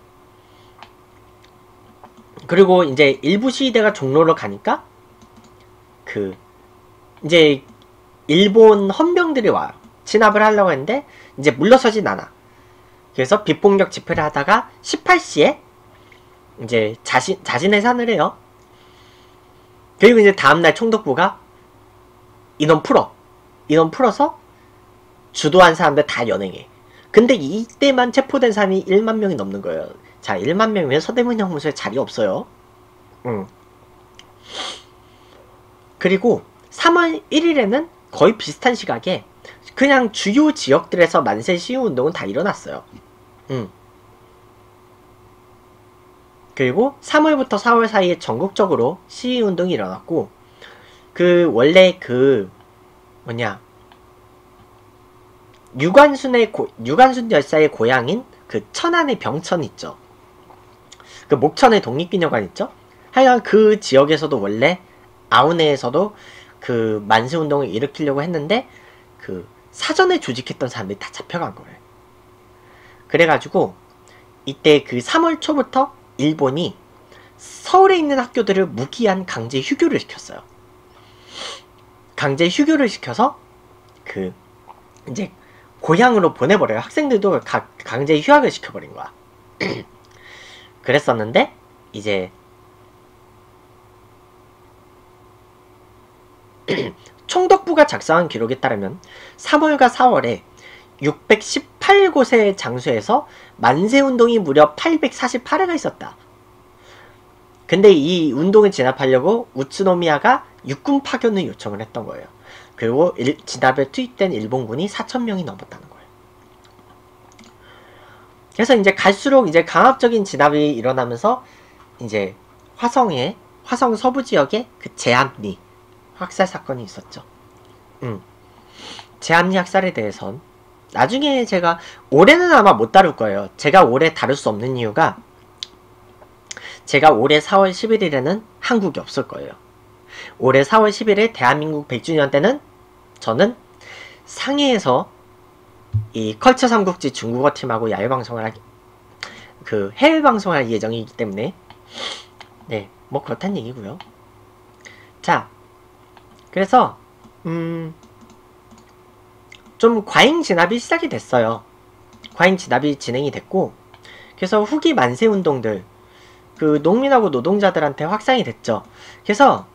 그리고 이제 일부 시위대가 종로로 가니까 그 이제 일본 헌병들이 와요. 진압을 하려고 했는데 이제 물러서진 않아. 그래서 비폭력 집회를 하다가 18시에 이제 자신 자신의 산을 해요. 그리고 이제 다음날 총독부가 인원 풀어. 인원 풀어서 주도한 사람들 다 연행해. 근데 이때만 체포된 사람이 1만 명이 넘는 거예요. 자, 1만 명이면 서대문 형무소에 자리 없어요. 응. 그리고 3월 1일에는 거의 비슷한 시각에 그냥 주요 지역들에서 만세 시위 운동은 다 일어났어요. 응. 그리고 3월부터 4월 사이에 전국적으로 시위 운동이 일어났고 그 원래 그 뭐냐 유관순의 고, 유관순 열사의 고향인 그 천안의 병천 있죠. 그 목천의 독립기념관 있죠. 하여간 그 지역에서도 원래 아우네에서도 그 만세 운동을 일으키려고 했는데 그 사전에 조직했던 사람들이 다 잡혀간 거예요. 그래가지고 이때 그 3월 초부터 일본이 서울에 있는 학교들을 무기한 강제 휴교를 시켰어요. 강제 휴교를 시켜서 그 이제 고향으로 보내버려요. 학생들도 가, 강제 휴학을 시켜버린 거야. 그랬었는데 이제 총독부가 작성한 기록에 따르면 3월과 4월에 618곳의 장소에서 만세운동이 무려 848회가 있었다. 근데 이 운동을 진압하려고 우츠노미야가 육군 파견을 요청을 했던 거예요. 그리고 일, 진압에 투입된 일본군이 4천 명이 넘었다는 거예요. 그래서 이제 갈수록 이제 강압적인 진압이 일어나면서 이제 화성에 화성 서부 지역에 그 제암리 학살 사건이 있었죠. 음. 제암리 학살에 대해선 나중에 제가 올해는 아마 못 다룰 거예요. 제가 올해 다룰 수 없는 이유가 제가 올해 4월 11일에는 한국이 없을 거예요. 올해 4월 10일에 대한민국 100주년 때는 저는 상해에서 이 컬처 삼국지 중국어 팀하고 야외 방송을 할, 그 해외 방송을 할 예정이기 때문에 네, 뭐 그렇단 얘기고요. 자, 그래서 음, 좀 과잉 진압이 시작이 됐어요. 과잉 진압이 진행이 됐고, 그래서 후기 만세 운동들, 그 농민하고 노동자들한테 확산이 됐죠. 그래서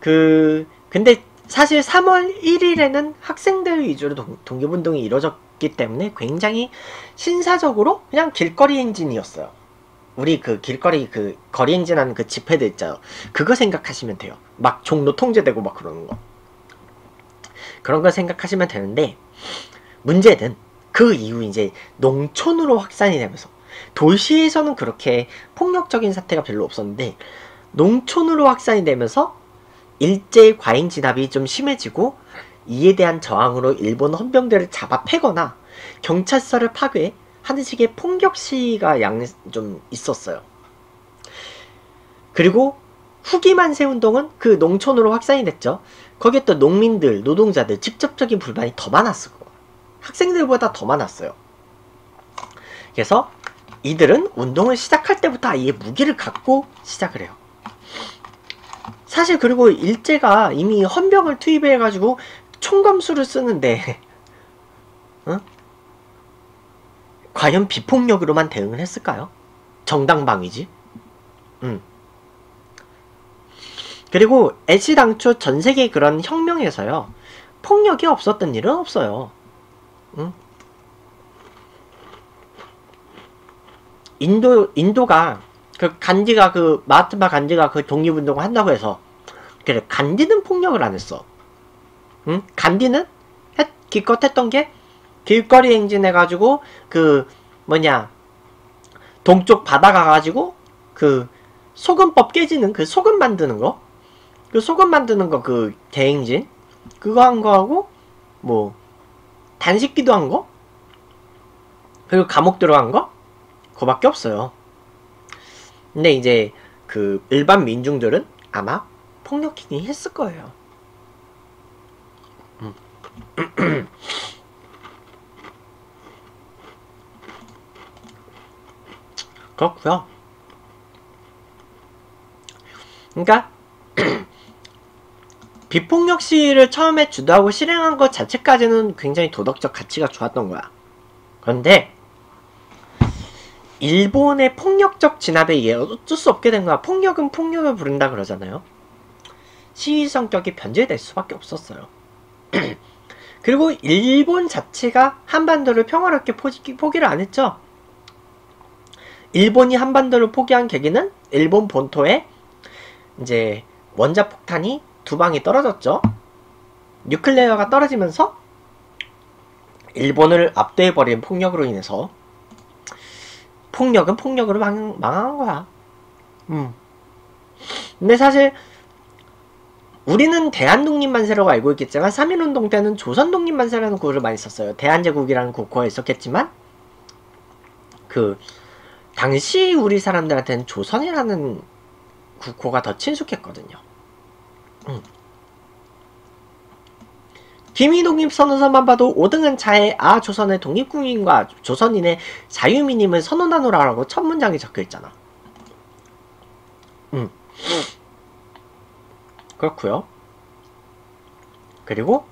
그 근데 사실 3월 1일에는 학생들 위주로 동, 동계운동이 이루어졌기 때문에 굉장히 신사적으로 그냥 길거리 행진이었어요. 우리 그 길거리 그 거리 행진하는 그 집회들 있잖아요. 그거 생각하시면 돼요. 막 종로 통제되고 막 그러는 거. 그런 걸 생각하시면 되는데 문제는 그 이후 이제 농촌으로 확산이 되면서 도시에서는 그렇게 폭력적인 사태가 별로 없었는데 농촌으로 확산이 되면서 일제의 과잉 진압이 좀 심해지고 이에 대한 저항으로 일본 헌병대를 잡아 패거나 경찰서를 파괴 하는 식의 폭력 시위가 양 좀 있었어요. 그리고 후기 만세 운동은 그 농촌으로 확산이 됐죠. 거기에 또 농민들, 노동자들 직접적인 불만이 더 거예요. 학생들보다 더 많았어요. 그래서 이들은 운동을 시작할 때부터 아예 무기를 갖고 시작을 해요. 사실 그리고 일제가 이미 헌병을 투입해가지고 총검수를 쓰는데 어? 과연 비폭력으로만 대응을 했을까요? 정당방위지. 음. 그리고 애시 당초 전 세계 그런 혁명에서요. 폭력이 없었던 일은 없어요. 응? 인도 인도가 그 간디가 그 마하트마 간디가 그 독립운동을 한다고 해서 그래 간디는 폭력을 안 했어. 응? 간디는 했, 기껏 했던 게 길거리 행진해 가지고 그 뭐냐 동쪽 바다 가 가지고 그 소금법 깨지는 그 소금 만드는 거 그 소금 만드는 거 그 대행진 그거 한 거하고 뭐 단식기도 한 거 그리고 감옥 들어간 거 그거밖에 없어요. 근데 이제 그 일반 민중들은 아마 폭력행위 했을 거예요. 음. 그렇고요. 그러니까 비폭력 시위를 처음에 주도하고 실행한 것 자체까지는 굉장히 도덕적 가치가 좋았던 거야. 그런데 일본의 폭력적 진압에 의해 어쩔 수 없게 된 거야. 폭력은 폭력을 부른다 그러잖아요. 시위 성격이 변질될 수밖에 없었어요. 그리고 일본 자체가 한반도를 평화롭게 포기, 포기를 안 했죠. 일본이 한반도를 포기한 계기는 일본 본토에 이제 원자폭탄이 두 방이 떨어졌죠. 뉴클레어가 떨어지면서 일본을 압도해버린 폭력으로 인해서 폭력은 폭력으로 망, 망한 거야. 음. 근데 사실 우리는 대한독립만세라고 알고 있겠지만 3.1운동 때는 조선독립만세라는 구호를 많이 썼어요. 대한제국이라는 국호가 있었겠지만 그 당시 우리 사람들한테는 조선이라는 국호가 더 친숙했거든요. 음. 김희독립 선언서만 봐도 5등은 차에 아 조선의 독립국민과 조선인의 자유민임을 선언하노라라고 첫 문장이 적혀있잖아. 음. 그렇고요 그리고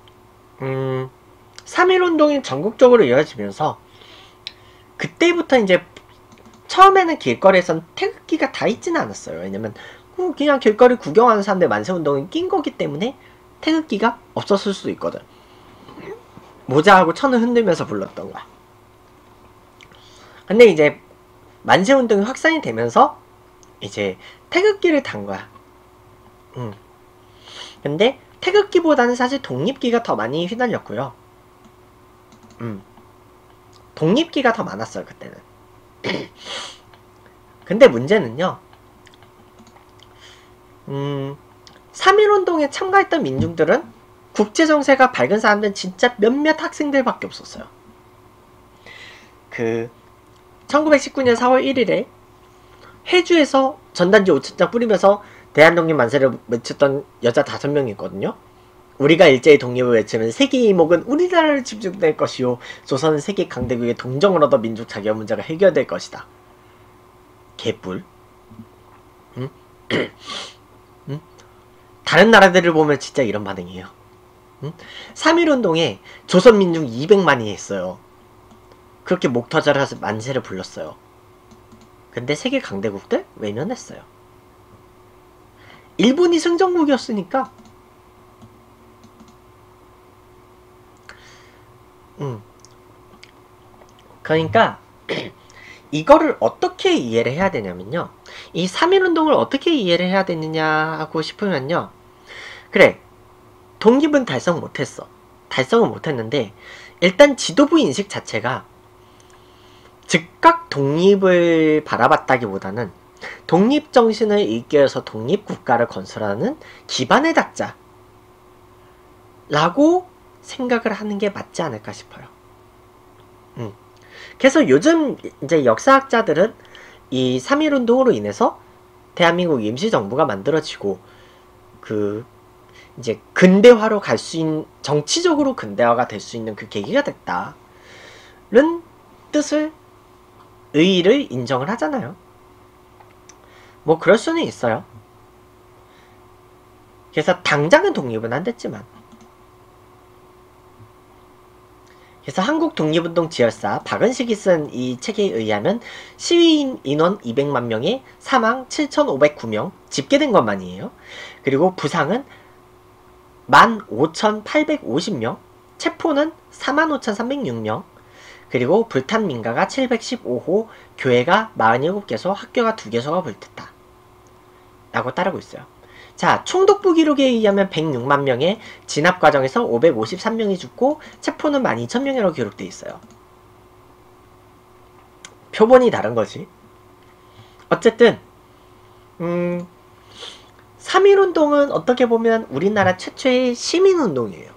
음, 3.1운동이 전국적으로 이어지면서 그때부터 이제 처음에는 길거리에선 태극기가 다 있지는 않았어요. 왜냐면 어, 그냥 길거리 구경하는 사람들 만세운동이 낀 거기 때문에 태극기가 없었을 수도 있거든. 모자하고 천을 흔들면서 불렀던 거야. 근데 이제 만세 운동이 확산이 되면서 이제 태극기를 단 거야. 음. 근데 태극기보다는 사실 독립기가 더 많이 휘날렸고요. 음. 독립기가 더 많았어요, 그때는. 근데 문제는요. 음, 3.1운동에 참가했던 민중들은 국제 정세가 밝은 사람들은 진짜 몇몇 학생들밖에 없었어요. 그 1919년 4월 1일에 해주에서 전단지 5천장 뿌리면서 대한독립 만세를 외쳤던 여자 5명이 있거든요. 우리가 일제히 독립을 외치면 세계 이목은 우리나라를 집중될 것이요. 조선은 세계 강대국의 동정을 얻어 민족 자격 문제가 해결될 것이다. 개뿔. 응? 응? 다른 나라들을 보면 진짜 이런 반응이에요. 응? 3.1운동에 조선민중 200만이 했어요. 그렇게 목터자를 해서 만세를 불렀어요. 근데 세계 강대국들 외면했어요. 일본이 승전국이었으니까 음. 그러니까 이거를 어떻게 이해를 해야 되냐면요. 이 3.1운동을 어떻게 이해를 해야 되느냐 하고 싶으면요. 그래. 독립은 달성 못했어. 달성은 못했는데 일단 지도부 인식 자체가 즉각 독립을 바라봤다기보다는 독립 정신을 일깨워서 독립 국가를 건설하는 기반을 닦자. 라고 생각을 하는 게 맞지 않을까 싶어요. 음. 그래서 요즘 이제 역사학자들은 이 3.1 운동으로 인해서 대한민국 임시정부가 만들어지고 그 이제 근대화로 갈 수 있는 정치적으로 근대화가 될 수 있는 그 계기가 됐다는 뜻을 의의를 인정을 하잖아요. 뭐 그럴 수는 있어요. 그래서 당장은 독립은 안 됐지만 그래서 한국 독립운동 지열사 박은식이 쓴 이 책에 의하면 시위인 인원 200만 명에 사망 7,509명 집계된 것만이에요. 그리고 부상은 15,850명, 체포는 45,306명, 그리고 불탄 민가가 715호, 교회가 47개소, 학교가 2개소가 불탔다. 라고 따르고 있어요. 자, 총독부 기록에 의하면 106만 명의 진압 과정에서 553명이 죽고 체포는 12,000명이라고 기록되어 있어요. 표본이 다른 거지. 어쨌든 음 3.1운동은 어떻게 보면 우리나라 최초의 시민운동이에요.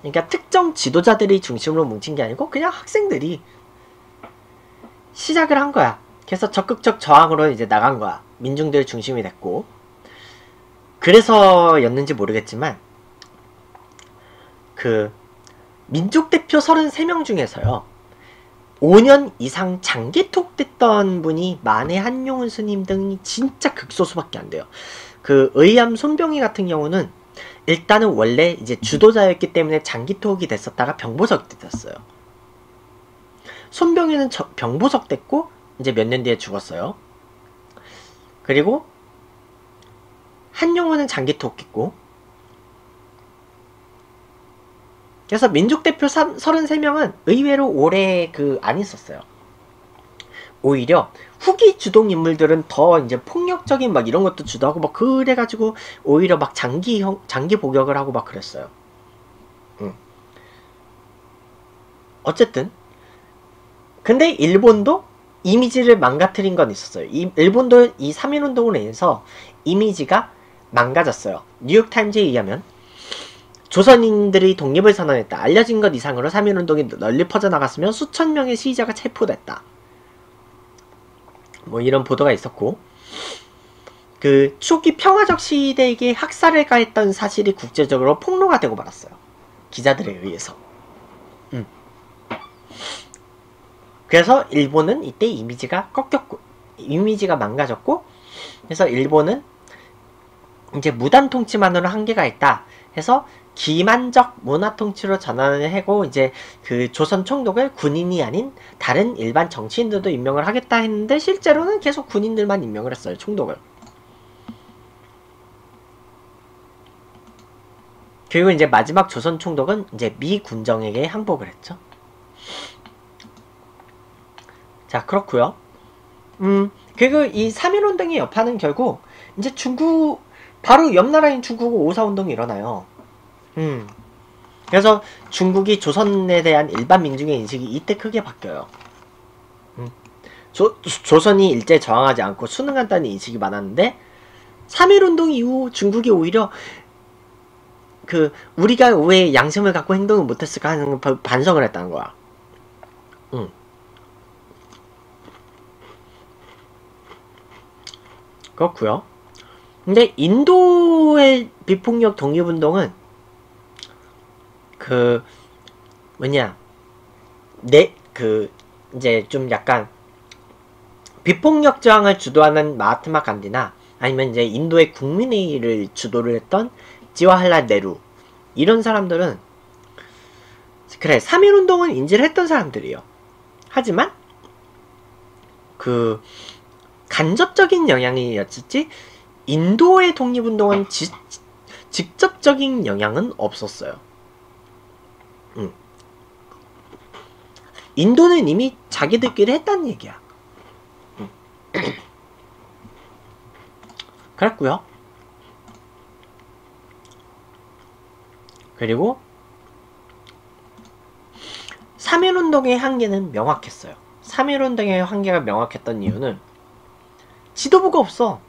그러니까 특정 지도자들이 중심으로 뭉친 게 아니고 그냥 학생들이 시작을 한 거야. 그래서 적극적 저항으로 이제 나간 거야. 민중들 중심이 됐고. 그래서였는지 모르겠지만 그 민족 대표 33명 중에서요. 5년 이상 장기 톡 됐던 분이 만해 한용운 스님 등이 진짜 극소수밖에 안 돼요. 그 의암 손병희 같은 경우는 일단은 원래 이제 주도자였기 때문에 장기 톡이 됐었다가 병보석 됐었어요. 손병희는 병보석 됐고 이제 몇 년 뒤에 죽었어요. 그리고 한용운은 장기톡 했고 그래서 민족대표 33명은 의외로 오래 그 안 있었어요. 오히려 후기 주동 인물들은 더 이제 폭력적인 막 이런 것도 주도하고 막 그래가지고 오히려 막 장기 형 장기 복역을 하고 막 그랬어요. 응. 어쨌든 근데 일본도 이미지를 망가뜨린 건 있었어요. 이, 일본도 이 3.1 운동을 인해서 이미지가 망가졌어요. 뉴욕타임즈에 의하면 조선인들이 독립을 선언했다. 알려진 것 이상으로 3.1운동이 널리 퍼져나갔으며 수천 명의 시위자가 체포됐다. 뭐 이런 보도가 있었고 그 초기 평화적 시대에게 학살을 가했던 사실이 국제적으로 폭로가 되고 말았어요. 기자들에 의해서. 음. 그래서 일본은 이때 이미지가 꺾였고 이미지가 망가졌고 그래서 일본은 이제 무단 통치만으로 한계가 있다 해서 기만적 문화 통치로 전환을 하고 이제 그 조선 총독을 군인이 아닌 다른 일반 정치인들도 임명을 하겠다 했는데 실제로는 계속 군인들만 임명을 했어요 총독을. 그리고 이제 마지막 조선 총독은 이제 미 군정에게 항복을 했죠. 자 그렇고요. 음 그리고 이 3.1운동의 여파는 결국 이제 중국 바로 옆 나라인 중국 오사운동이 일어나요. 음. 그래서 중국이 조선에 대한 일반 민중의 인식이 이때 크게 바뀌어요. 음. 조, 조선이 일제 저항하지 않고 순응한다는 인식이 많았는데 3.1운동 이후 중국이 오히려 그 우리가 왜 양심을 갖고 행동을 못했을까 하는 반성을 했다는 거야. 응. 그렇고요. 근데 인도의 비폭력 독립운동은 그 뭐냐 내 그 이제 좀 약간 비폭력 저항을 주도하는 마하트마 간디나 아니면 이제 인도의 국민회의를 주도를 했던 지와할라 네루 이런 사람들은 그래 3.1운동은 인지를 했던 사람들이에요. 하지만 그 간접적인 영향이었지 인도의 독립운동은 지, 직접적인 영향은 없었어요. 음. 인도는 이미 자기들끼리 했다는 얘기야. 음. 그랬고요. 그리고 3.1운동의 한계는 명확했어요. 3.1운동의 한계가 명확했던 이유는 지도부가 없어.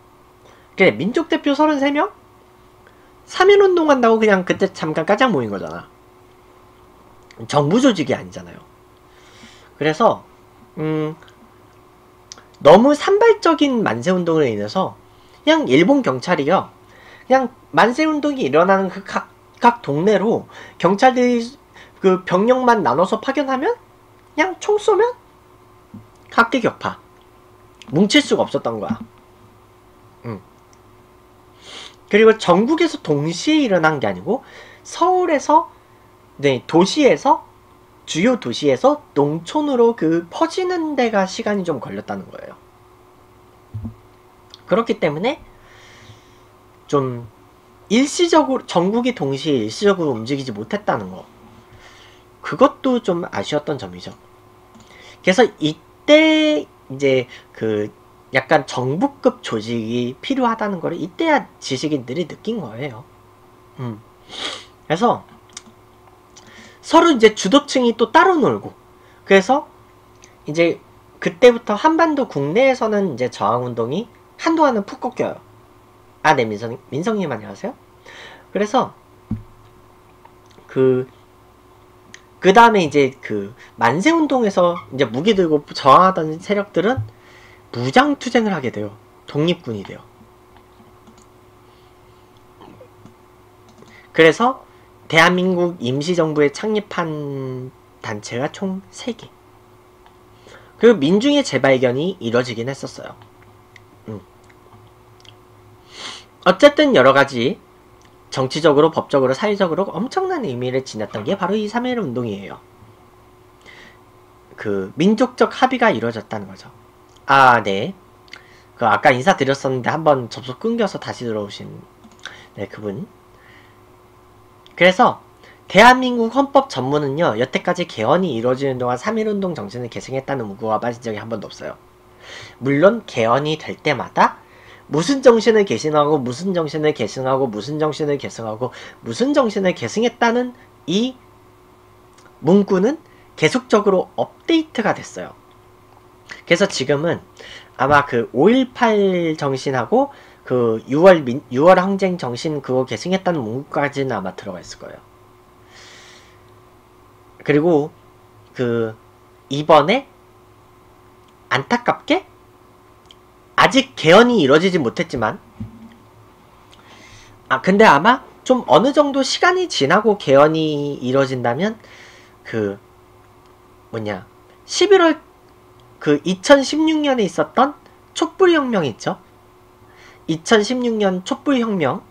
그래, 민족대표 33명? 3.1운동 한다고 그냥 그때 잠깐 까짝 모인 거잖아. 정부 조직이 아니잖아요. 그래서, 음, 너무 산발적인 만세 운동으로 인해서 그냥 일본 경찰이요. 그냥 만세 운동이 일어나는 그 각, 각 동네로 경찰들이 그 병력만 나눠서 파견하면 그냥 총 쏘면 각계격파. 뭉칠 수가 없었던 거야. 응. 그리고 전국에서 동시에 일어난 게 아니고 서울에서 네 도시에서 주요 도시에서 농촌으로 그 퍼지는 데가 시간이 좀 걸렸다는 거예요. 그렇기 때문에 좀 일시적으로 전국이 동시에 일시적으로 움직이지 못했다는 거. 그것도 좀 아쉬웠던 점이죠. 그래서 이때 이제 그 약간 정부급 조직이 필요하다는 걸 이때야 지식인들이 느낀 거예요. 음. 그래서 서로 이제 주도층이 또 따로 놀고 그래서 이제 그때부터 한반도 국내에서는 이제 저항운동이 한동안은 푹 꺾여요. 아, 네, 민성, 민성님 안녕하세요. 그래서 그, 그 다음에 이제 그 만세운동에서 이제 무기 들고 저항하던 세력들은 무장투쟁을 하게 돼요. 독립군이 돼요. 그래서 대한민국 임시정부에 창립한 단체가 총 3개. 그리고 민중의 재발견이 이뤄지긴 했었어요. 음. 어쨌든 여러가지 정치적으로, 법적으로, 사회적으로 엄청난 의미를 지녔던 게 바로 이 3.1 운동이에요. 그 민족적 합의가 이루어졌다는 거죠. 아, 네. 그 아까 인사드렸었는데 한번 접속 끊겨서 다시 들어오신 네, 그분. 그래서 대한민국 헌법 전문은요 여태까지 개헌이 이루어지는 동안 3.1운동 정신을 계승했다는 문구가 빠진 적이 한 번도 없어요. 물론 개헌이 될 때마다 무슨 정신을 계승하고 무슨 정신을 계승하고 무슨 정신을 계승하고 무슨 정신을 계승했다는 이 문구는 계속적으로 업데이트가 됐어요. 그래서 지금은 아마 그 5.18 정신하고 그 6월 민, 6월 항쟁 정신 그거 계승했다는 문구까지는 아마 들어가 있을 거예요. 그리고 그 이번에 안타깝게 아직 개헌이 이루어지지 못했지만 아 근데 아마 좀 어느 정도 시간이 지나고 개헌이 이루어진다면 그 뭐냐 11월 그 2016년에 있었던 촛불혁명 있죠? 2016년 촛불혁명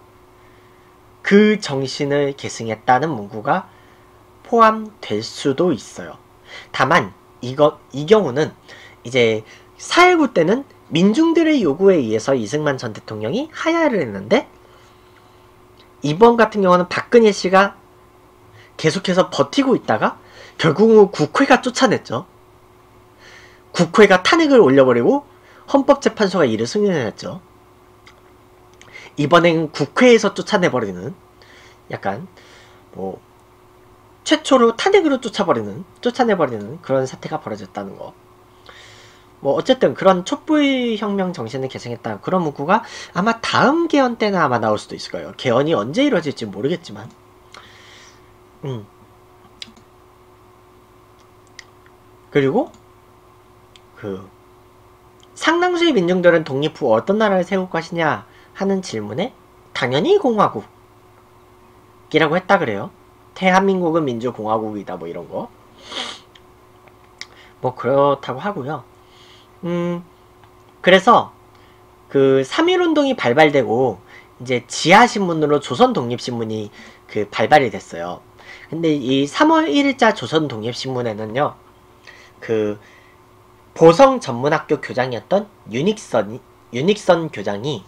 그 정신을 계승했다는 문구가 포함될 수도 있어요. 다만 이거 이 경우는 이제 4.19 때는 민중들의 요구에 의해서 이승만 전 대통령이 하야를 했는데 이번 같은 경우는 박근혜 씨가 계속해서 버티고 있다가 결국은 국회가 쫓아냈죠. 국회가 탄핵을 올려버리고 헌법재판소가 이를 승인했죠. 이번엔 국회에서 쫓아내버리는 약간 뭐 최초로 탄핵으로 쫓아버리는 쫓아내버리는 그런 사태가 벌어졌다는 거. 뭐 어쨌든 그런 촛불 혁명 정신을 계승했다 그런 문구가 아마 다음 개헌 때나 아마 나올 수도 있을 거예요. 개헌이 언제 이루어질지 모르겠지만, 음 그리고 그 상당수의 민중들은 독립 후 어떤 나라를 세울 것이냐 하는 질문에 당연히 공화국이라고 했다 그래요. 대한민국은 민주공화국이다 뭐 이런 거. 뭐 그렇다고 하고요. 음 그래서 그 3.1운동이 발발되고 이제 지하신문으로 조선독립신문이 그 발발이 됐어요. 근데 이 3월 1일자 조선독립신문에는요. 그 보성 전문학교 교장이었던 유닉선 유닉선 교장이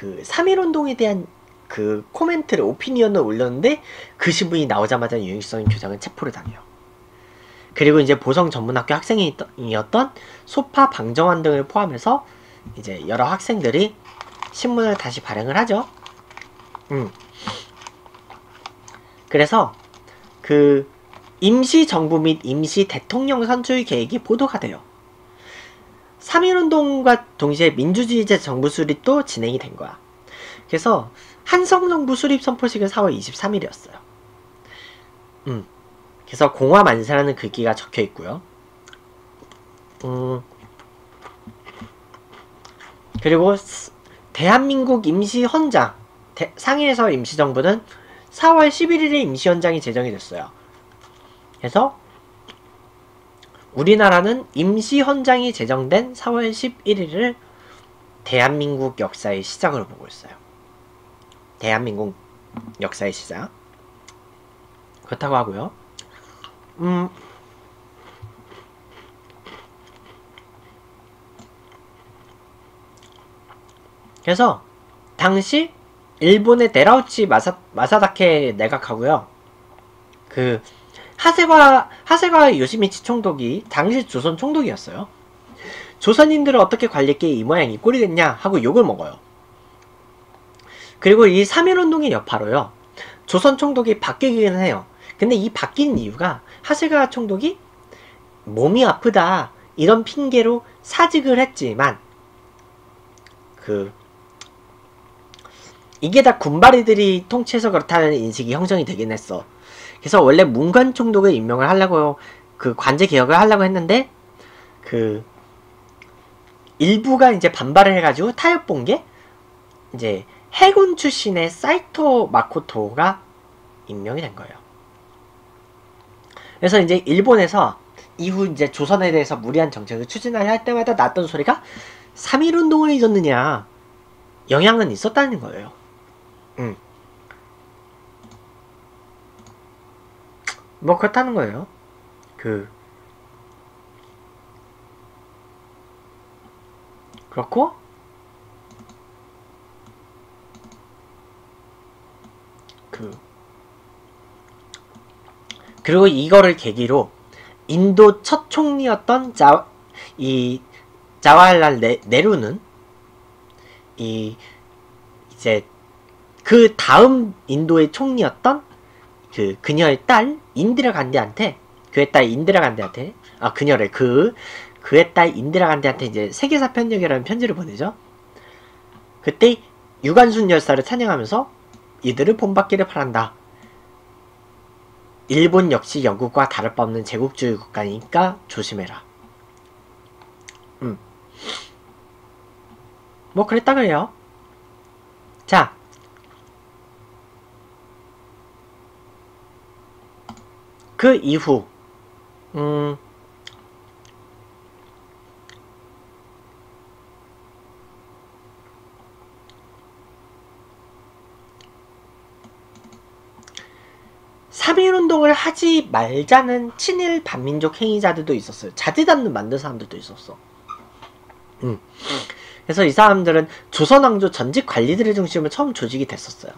그 3.1운동에 대한 그 코멘트를 오피니언을 올렸는데 그 신문이 나오자마자 유닉선 교장은 체포를 당해요. 그리고 이제 보성 전문학교 학생이었던 소파 방정환 등을 포함해서 이제 여러 학생들이 신문을 다시 발행을 하죠. 음. 그래서 그 임시 정부 및 임시 대통령 선출 계획이 보도가 돼요. 3.1운동과 동시에 민주주의제 정부 수립도 진행이 된 거야. 그래서 한성정부 수립 선포식은 4월 23일이었어요. 음, 그래서 공화 만세라는 글귀가 적혀 있고요. 음, 그리고 대한민국 임시헌장, 상해에서 임시정부는 4월 11일에 임시헌장이 제정이 됐어요. 그래서 우리나라는 임시 헌장이 제정된 4월 11일을 대한민국 역사의 시작으로 보고 있어요. 대한민국 역사의 시작. 그렇다고 하고요. 음, 그래서 당시 일본의 데라우치 마사, 마사다케 내각하고요. 그 하세가 하세가 요시미치 총독이 당시 조선 총독이었어요. 조선인들을 어떻게 관리했기에 이 모양이 꼴이 됐냐 하고 욕을 먹어요. 그리고 이 3.1운동의 여파로요. 조선 총독이 바뀌기는 해요. 근데 이 바뀐 이유가 하세가 총독이 몸이 아프다 이런 핑계로 사직을 했지만 그 이게 다 군바리들이 통치해서 그렇다는 인식이 형성이 되긴 했어. 그래서 원래 문관 총독을 임명을 하려고 그 관제 개혁을 하려고 했는데 그 일부가 이제 반발을 해가지고 타협 본 게 이제 해군 출신의 사이토 마코토가 임명이 된 거예요. 그래서 이제 일본에서 이후 이제 조선에 대해서 무리한 정책을 추진하려 할 때마다 났던 소리가 3.1 운동을 잊었느냐 영향은 있었다는 거예요. 음. 뭐 그렇다는 거예요. 그 그렇고 그 그리고 이거를 계기로 인도 첫 총리였던 자, 이 자와할랄 네, 네루는 이 이제 그 다음 인도의 총리였던 그 그녀의 딸 인디라 간디한테 그의 딸 인디라 간디한테 아 그녀를 그 그의 딸 인디라 간디한테 이제 세계사 편력이라는 편지를 보내죠. 그때 유관순 열사를 찬양하면서 이들을 본받기를 바란다. 일본 역시 영국과 다를 바 없는 제국주의 국가니까 조심해라. 음. 뭐 그랬다 그래요. 자, 그 이후 음, 삼일운동을 하지 말자는 친일 반민족 행위자들도 있었어요. 자제단을 만든 사람들도 있었어. 음. 그래서 이 사람들은 조선왕조 전직 관리들의 중심으로 처음 조직이 됐었어요.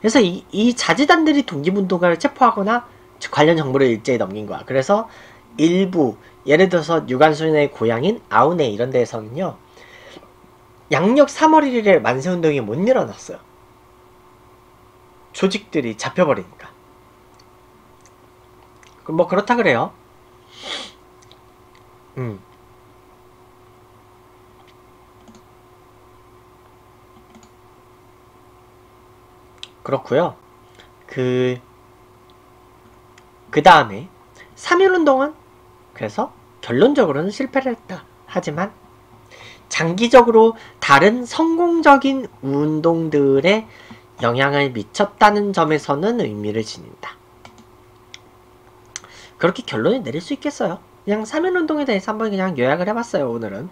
그래서 이, 이 자제단들이 독립운동가를 체포하거나 관련 정보를 일제히 넘긴 거야. 그래서 일부 예를 들어서 유관순의 고향인 아우네 이런 데에서는요. 양력 3월 1일에 만세운동이 못 일어났어요. 조직들이 잡혀버리니까. 뭐 그렇다 그래요. 음. 그렇고요. 그 그 다음에 3일 운동은 그래서 결론적으로는 실패를 했다. 하지만 장기적으로 다른 성공적인 운동들에 영향을 미쳤다는 점에서는 의미를 지닌다. 그렇게 결론을 내릴 수 있겠어요. 그냥 3일 운동에 대해서 한번 그냥 요약을 해봤어요, 오늘은.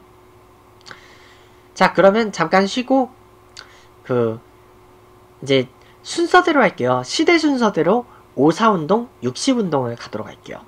자, 그러면 잠깐 쉬고, 그, 이제 순서대로 할게요. 시대 순서대로 5, 4운동, 60운동을 가도록 할게요.